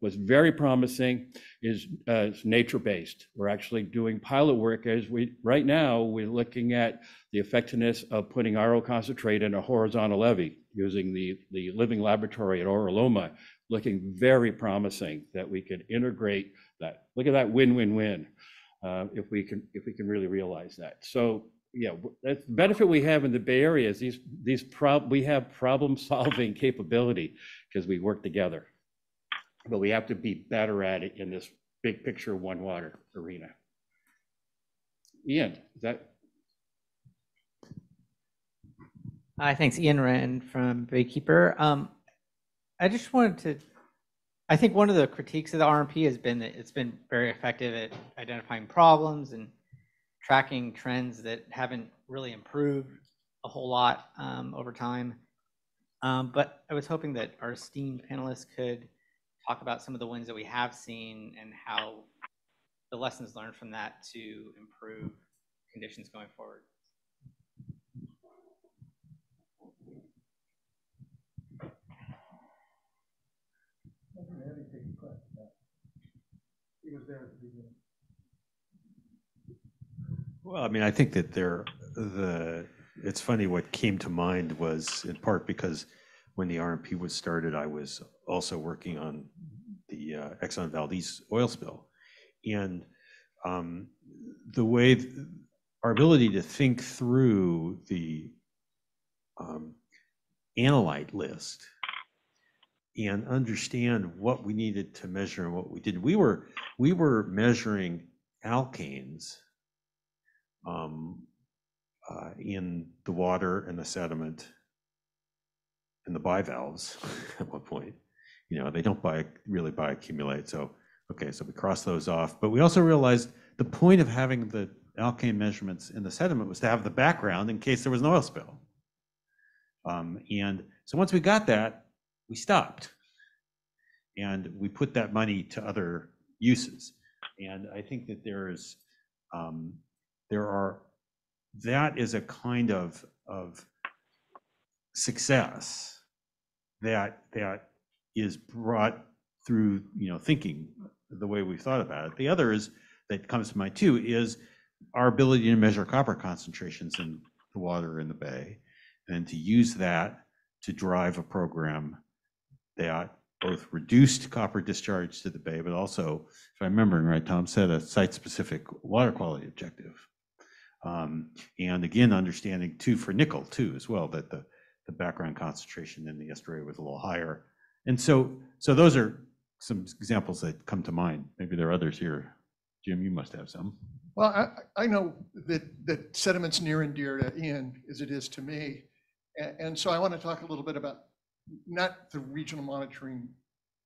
Speaker 2: What's very promising is uh, it's nature-based. We're actually doing pilot work as we, right now, we're looking at the effectiveness of putting RO concentrate in a horizontal levee using the, the living laboratory at Oro Loma, looking very promising that we could integrate that. Look at that win-win-win uh, if we can, if we can really realize that. So, yeah, that's the benefit we have in the Bay Area is these, these prob, we have problem-solving capability because we work together. But we have to be better at it in this big picture, one water arena. Ian, is that,
Speaker 11: Hi, thanks. Ian Wren from Baykeeper. Um, I just wanted to, I think one of the critiques of the RMP has been that it's been very effective at identifying problems and tracking trends that haven't really improved a whole lot um, over time. Um, but I was hoping that our esteemed panelists could talk about some of the wins that we have seen and how the lessons learned from that to improve conditions going forward.
Speaker 10: Well, I mean, I think that there, the, it's funny, what came to mind was in part because when the RMP was started, I was also working on the uh, Exxon Valdez oil spill. And um, the way, th- our ability to think through the um, analyte list and understand what we needed to measure and what we didn't. We were, we were measuring alkanes um, uh, in the water and the sediment and the bivalves at one point. You know, they don't really bioaccumulate. So, okay, so we cross those off. But we also realized the point of having the alkane measurements in the sediment was to have the background in case there was an oil spill. Um, and so once we got that, we stopped. And we put that money to other uses. And I think that there is, um, there are, that is a kind of, of success that, that is brought through, you know, thinking the way we've thought about it. The other is, that comes to mind too, is our ability to measure copper concentrations in the water in the bay, and to use that to drive a program that both reduced copper discharge to the bay, but also, if I'm remembering right, Tom said a site-specific water quality objective. Um, And again, understanding too, for nickel too, as well, that the, the background concentration in the estuary was a little higher. And so, so those are some examples that come to mind. Maybe there are others here. Jim, you must have some.
Speaker 7: Well, I, I know that, that sediment's near and dear to Ian as it is to me. And, and so I want to talk a little bit about not the regional monitoring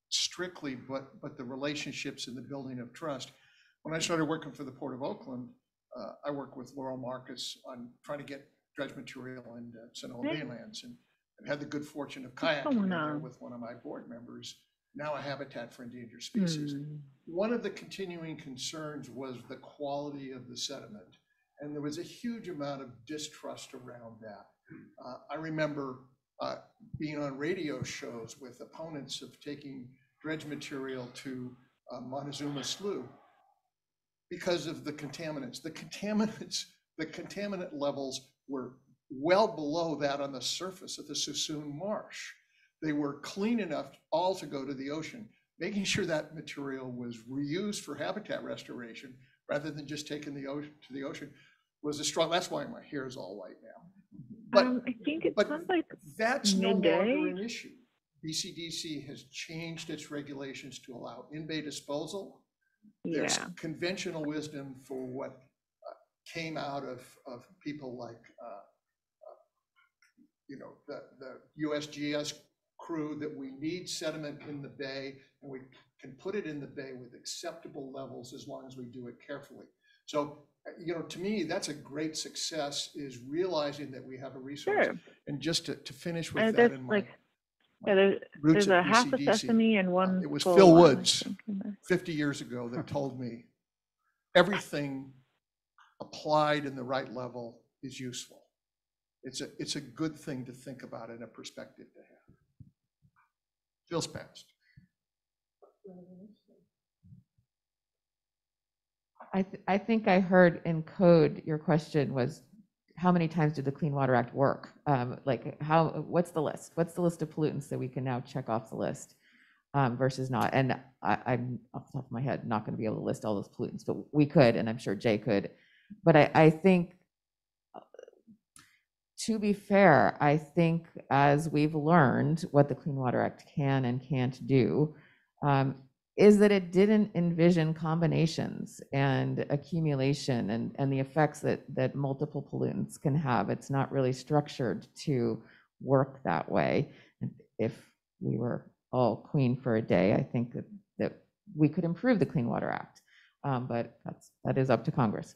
Speaker 7: strictly, but, but the relationships and the building of trust. When I started working for the Port of Oakland, uh, I worked with Laurel Marcus on trying to get dredge material in uh, Sonoma
Speaker 12: Hey.
Speaker 7: Baylands. And I had the good fortune of kayaking there with one of my board members, now a Habitat for Endangered Species.
Speaker 12: Hmm.
Speaker 7: One of the continuing concerns was the quality of the sediment. And there was a huge amount of distrust around that. Uh, I remember uh, being on radio shows with opponents of taking dredge material to uh, Montezuma Slough because of the contaminants. The contaminants, the contaminant levels were well below that on the surface of the Suisun Marsh. They were clean enough all to go to the ocean, making sure that material was reused for habitat restoration rather than just taking the ocean to the ocean was a strong, that's why my hair is all white now. But
Speaker 12: Um, I think it
Speaker 7: but
Speaker 12: sounds like
Speaker 7: that's no longer
Speaker 12: midday.
Speaker 7: an issue. BCDC has changed its regulations to allow in-bay disposal. There's
Speaker 12: Yeah.
Speaker 7: conventional wisdom for what uh, came out of, of people like, uh, uh, you know, the, the USGS crew, that we need sediment in the bay, and we can put it in the bay with acceptable levels as long as we do it carefully. So, you know, to me, that's a great success, is realizing that we have a resource.
Speaker 12: Sure.
Speaker 7: And just to, to finish with that in my
Speaker 12: like, yeah, there's,
Speaker 7: roots
Speaker 12: there's a half a sesame and
Speaker 7: uh,
Speaker 12: one.
Speaker 7: It was
Speaker 12: full
Speaker 7: Phil
Speaker 12: one,
Speaker 7: Woods,
Speaker 12: think,
Speaker 7: 50 years ago, that told me everything applied in the right level is useful. It's a, it's a good thing to think about and a perspective to have. Phil's passed.
Speaker 5: I, th- I think I heard in code, your question was, how many times did the Clean Water Act work? Um, Like, how, what's the list? What's the list of pollutants that we can now check off the list um, versus not? And I, I'm, off the top of my head, not going to be able to list all those pollutants, but we could, and I'm sure Jay could. But I, I think, uh, to be fair, I think as we've learned what the Clean Water Act can and can't do, um, is that it didn't envision combinations and accumulation and, and the effects that, that multiple pollutants can have. It's not really structured to work that way. If we were all clean for a day, I think that, that we could improve the Clean Water Act. Um, but that's, that is up to Congress.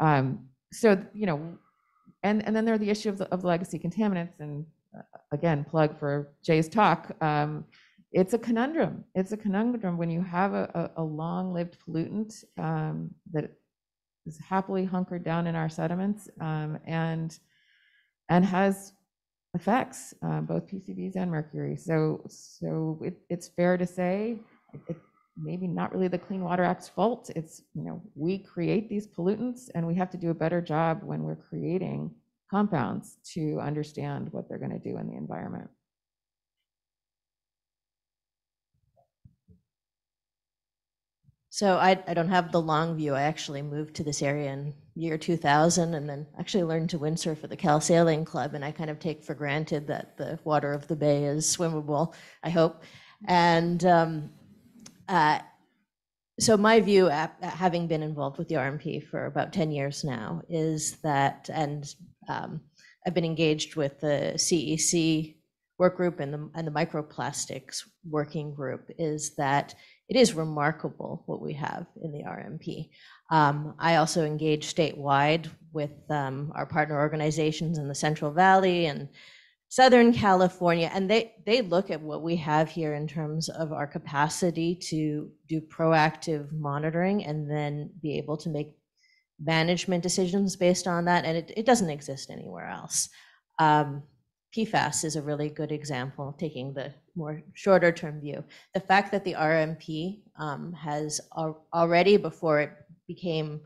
Speaker 5: Um, so, you know, and, and then there are the issue of the, of legacy contaminants and uh, again, plug for Jay's talk. Um, it's a conundrum. It's a conundrum when you have a, a, a long-lived pollutant um, that is happily hunkered down in our sediments um, and and has effects, uh, both PCBs and mercury. So so it, it's fair to say it maybe not really the Clean Water Act's fault. It's you know we create these pollutants and we have to do a better job when we're creating compounds to understand what they're going to do in the environment.
Speaker 8: So I, I don't have the long view. I actually moved to this area in year 2000 and then actually learned to windsurf at the Cal Sailing Club. And I kind of take for granted that the water of the bay is swimmable, I hope. And um, uh, so my view, having been involved with the RMP for about 10 years now, is that, and um, I've been engaged with the CEC work group and the, and the microplastics working group, is that it is remarkable what we have in the RMP. Um, I also engage statewide with um, our partner organizations in the Central Valley and Southern California, and they, they look at what we have here in terms of our capacity to do proactive monitoring and then be able to make management decisions based on that, and it, it doesn't exist anywhere else. Um, PFAS is a really good example, taking the more shorter term view. The fact that the RMP um, has al- already, before it became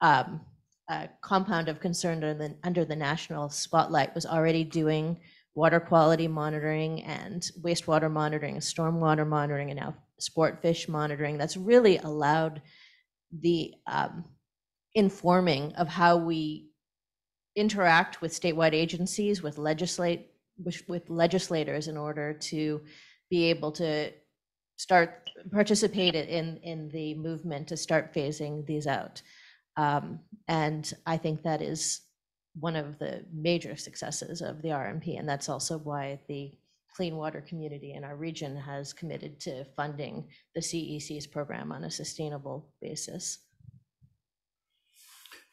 Speaker 8: um, a compound of concern under the, under the national spotlight, was already doing water quality monitoring and wastewater monitoring, stormwater monitoring, and now sport fish monitoring. That's really allowed the um, informing of how we interact with statewide agencies, with legislate, with, with legislators in order to be able to start, participate in, in the movement to start phasing these out. Um, And I think that is one of the major successes of the RMP, and that's also why the clean water community in our region has committed to funding the CEC's program on a sustainable basis.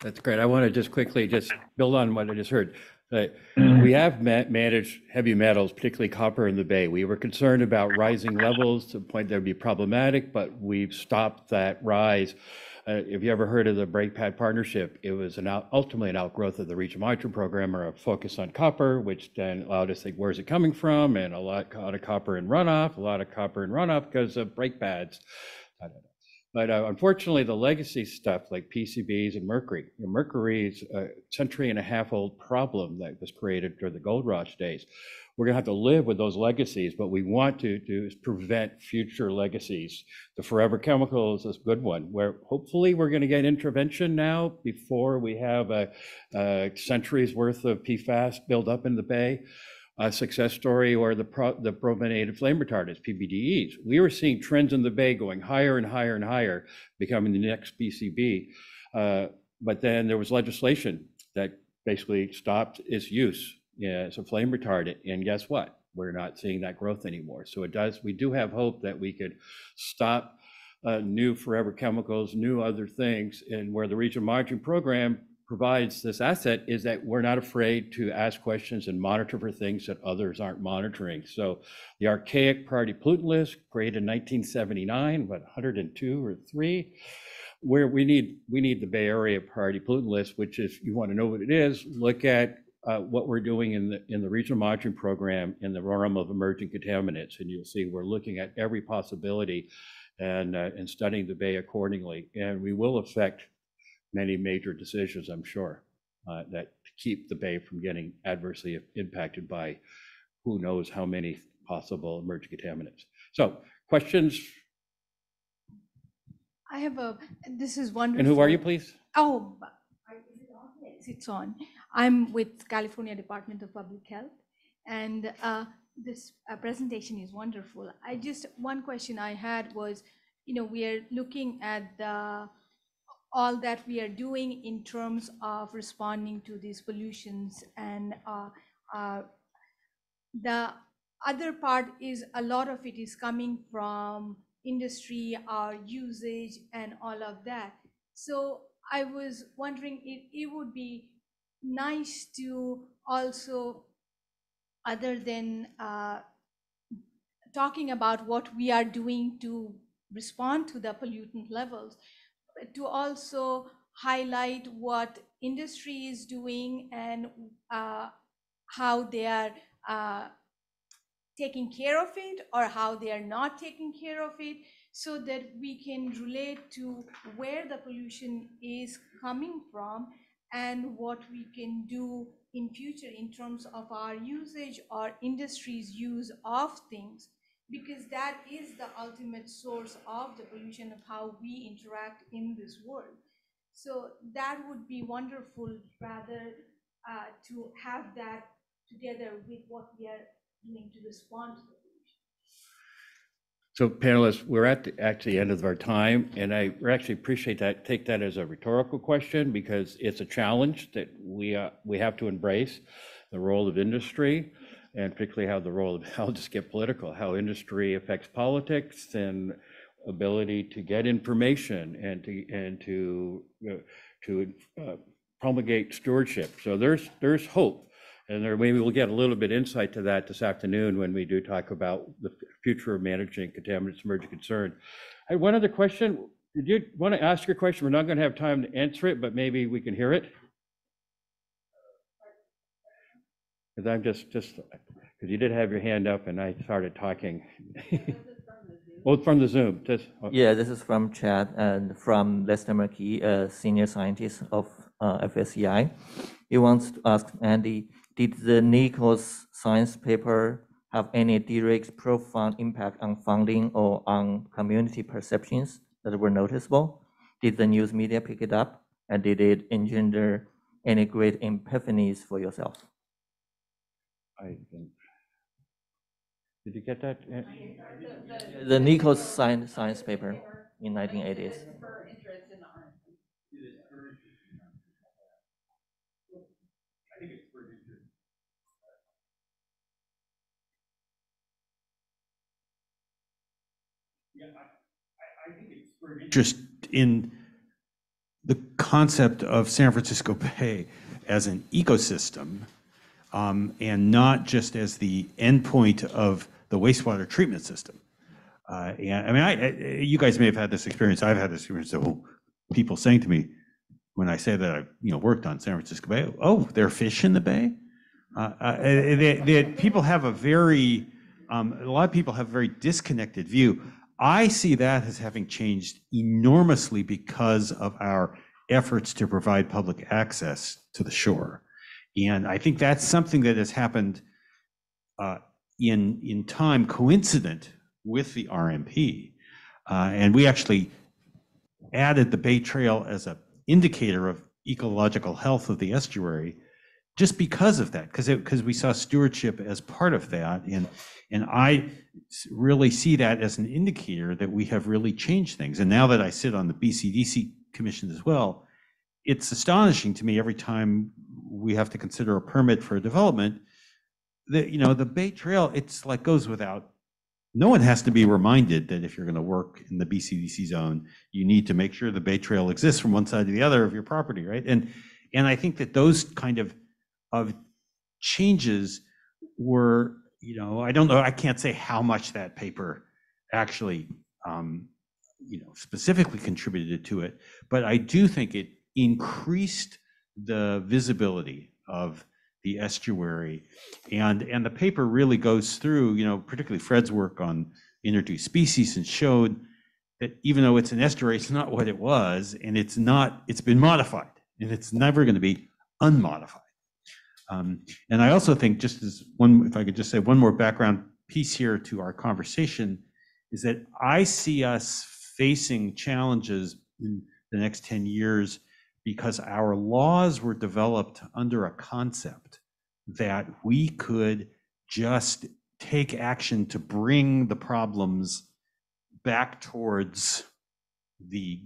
Speaker 2: That's great. I want to just quickly just build on what I just heard. Uh, We have ma- managed heavy metals, particularly copper in the bay. We were concerned about rising levels to the point that would be problematic, but we've stopped that rise. Uh, If you ever heard of the Brake Pad Partnership, it was an out- ultimately an outgrowth of the Regional Monitoring Program or a focus on copper, which then allowed us to think, where's it coming from? And a lot, a lot of copper in runoff, a lot of copper in runoff because of brake pads. But uh, unfortunately, the legacy stuff like PCBs and mercury, you know, mercury is a century and a half old problem that was created during the gold rush days. We're gonna have to live with those legacies, but we want to do is prevent future legacies. The forever chemicals is a good one, where hopefully we're gonna get intervention now before we have a, a century's worth of PFAS build up in the bay a success story or the pro, the brominated flame retardants, PBDEs. We were seeing trends in the bay going higher and higher and higher, becoming the next PCB. Uh, but then there was legislation that basically stopped its use as a flame retardant. And guess what? We're not seeing that growth anymore. So it does, we do have hope that we could stop uh, new forever chemicals, new other things, and where the regional monitoring program provides this asset is that we're not afraid to ask questions and monitor for things that others aren't monitoring. So the archaic priority pollutant list created in 1979, what 102 or three, where we need we need the Bay Area priority pollutant list, which if you want to know what it is, look at uh, what we're doing in the in the regional monitoring program in the realm of emerging contaminants, and you'll see we're looking at every possibility and uh, and studying the bay accordingly, and we will affect many major decisions, I'm sure, uh, that keep the bay from getting adversely impacted by who knows how many possible emerging contaminants. So questions,
Speaker 12: I have a, this is wonderful.
Speaker 2: and who are you, please?
Speaker 12: Oh, b- is on? Yes, it's on. I'm with California Department of Public Health. And uh, this uh, presentation is wonderful. I just, one question I had was, you know, we are looking at the, all that we are doing in terms of responding to these pollutions and uh, uh, the other part is a lot of it is coming from industry, our usage and all of that. So I was wondering if it would be nice to also, other than uh, talking about what we are doing to respond to the pollutant levels, to also highlight what industry is doing and uh, how they are uh, taking care of it or how they are not taking care of it so that we can relate to where the pollution is coming from and what we can do in future in terms of our usage or industry's use of things because that is the ultimate source of the pollution of how we interact in this world so that would be wonderful rather uh, to have that together with what we are doing to respond to the pollution.
Speaker 2: So panelists, we're at the, at the end of our time, and I actually appreciate that, take that as a rhetorical question, because it's a challenge that we, uh, we have to embrace, the role of industry, and particularly how the role of, I'll just get political, how industry affects politics and ability to get information and to, and to, uh, to uh, promulgate stewardship. So there's, there's hope. And there, maybe we'll get a little bit insight to that this afternoon when we do talk about the future of managing contaminants emerging concern. I had one other question. Did you want to ask your question? We're not going to have time to answer it, but maybe we can hear it. Because I'm just, just, because you did have your hand up and I started talking. Well, from the Zoom, just. oh,
Speaker 13: Yeah, this is from Chad and from Lester McKee, a senior scientist of uh, SFEI. He wants to ask Andy, did the Nichols science paper have any direct profound impact on funding or on community perceptions that were noticeable? Did the news media pick it up? And did it engender any great epiphanies for yourself?
Speaker 2: I didn't- Did you get that? An-
Speaker 13: The Nichols science, science paper in 1980s.
Speaker 10: Just in the concept of San Francisco Bay as an ecosystem, um, and not just as the endpoint of the wastewater treatment system. Uh, and I mean, I, I- you guys may have had this experience. I've had this experience of people saying to me when I say that I've you know worked on San Francisco Bay, oh, there are fish in the bay. Uh, uh, they, people have a very, um, a lot of people have a very disconnected view. I see that as having changed enormously because of our efforts to provide public access to the shore. And I think that's something that has happened uh, in, in time coincident with the RMP. Uh, And we actually added the Bay Trail as a indicator of ecological health of the estuary just because of that, because because we saw stewardship as part of that. And, and I really see that as an indicator that we have really changed things. And now that I sit on the BCDC commission as well, it's astonishing to me every time we have to consider a permit for a development that, you know, the Bay Trail, it's like goes without, no one has to be reminded that if you're going to work in the BCDC zone, you need to make sure the Bay Trail exists from one side to the other of your property, right? And, and I think that those kind of, of changes were, you know, I don't know, I can't say how much that paper actually, um, you know, specifically contributed to it, but I do think it increased the visibility of the estuary. And, and the paper really goes through, you know, particularly Fred's work on introduced species and showed that even though it's an estuary, it's not what it was, and it's not, it's been modified, and it's never going to be unmodified. Um, And I also think, just as one, if I could just say one more background piece here to our conversation, is that I see us facing challenges in the next 10 years because our laws were developed under a concept that we could just take action to bring the problems back towards the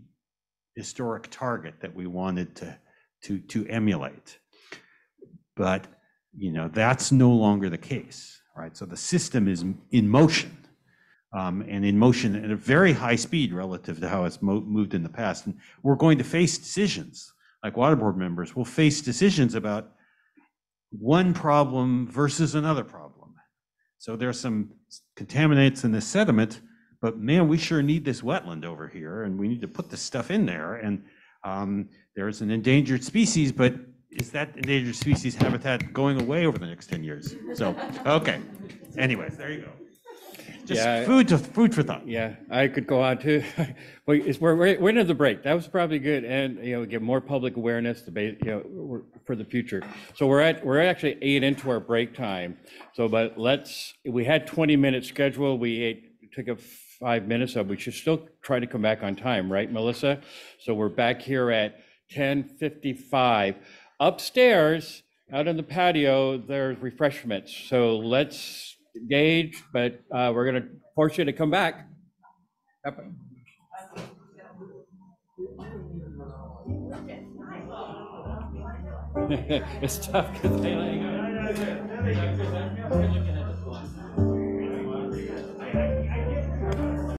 Speaker 10: historic target that we wanted to, to, to emulate. But, you know, that's no longer the case, right? So the system is in motion. Um, and in motion at a very high speed relative to how it's moved in the past. And we're going to face decisions, like water board members, will face decisions about one problem versus another problem. So there's some contaminants in the sediment, but man, we sure need this wetland over here, and we need to put this stuff in there. And um, there's an endangered species, but is that endangered species habitat going away over the next 10 years? So, okay. Anyways, there you go. Just
Speaker 2: Yeah.
Speaker 10: food to food for thought.
Speaker 2: Yeah, I could go on too. But it's, we're, we're we're into the break. That was probably good and, you know, get more public awareness debate, you know, for the future. So we're at, we're actually eight into our break time. So, but let's, we had 20 minutes scheduled. We ate, took a five minutes, so we should still try to come back on time, right, Melissa? So we're back here at 10:55. Upstairs, out in the patio, there's refreshments. So let's engage, but uh, we're going to force you to come back. It's tough because they.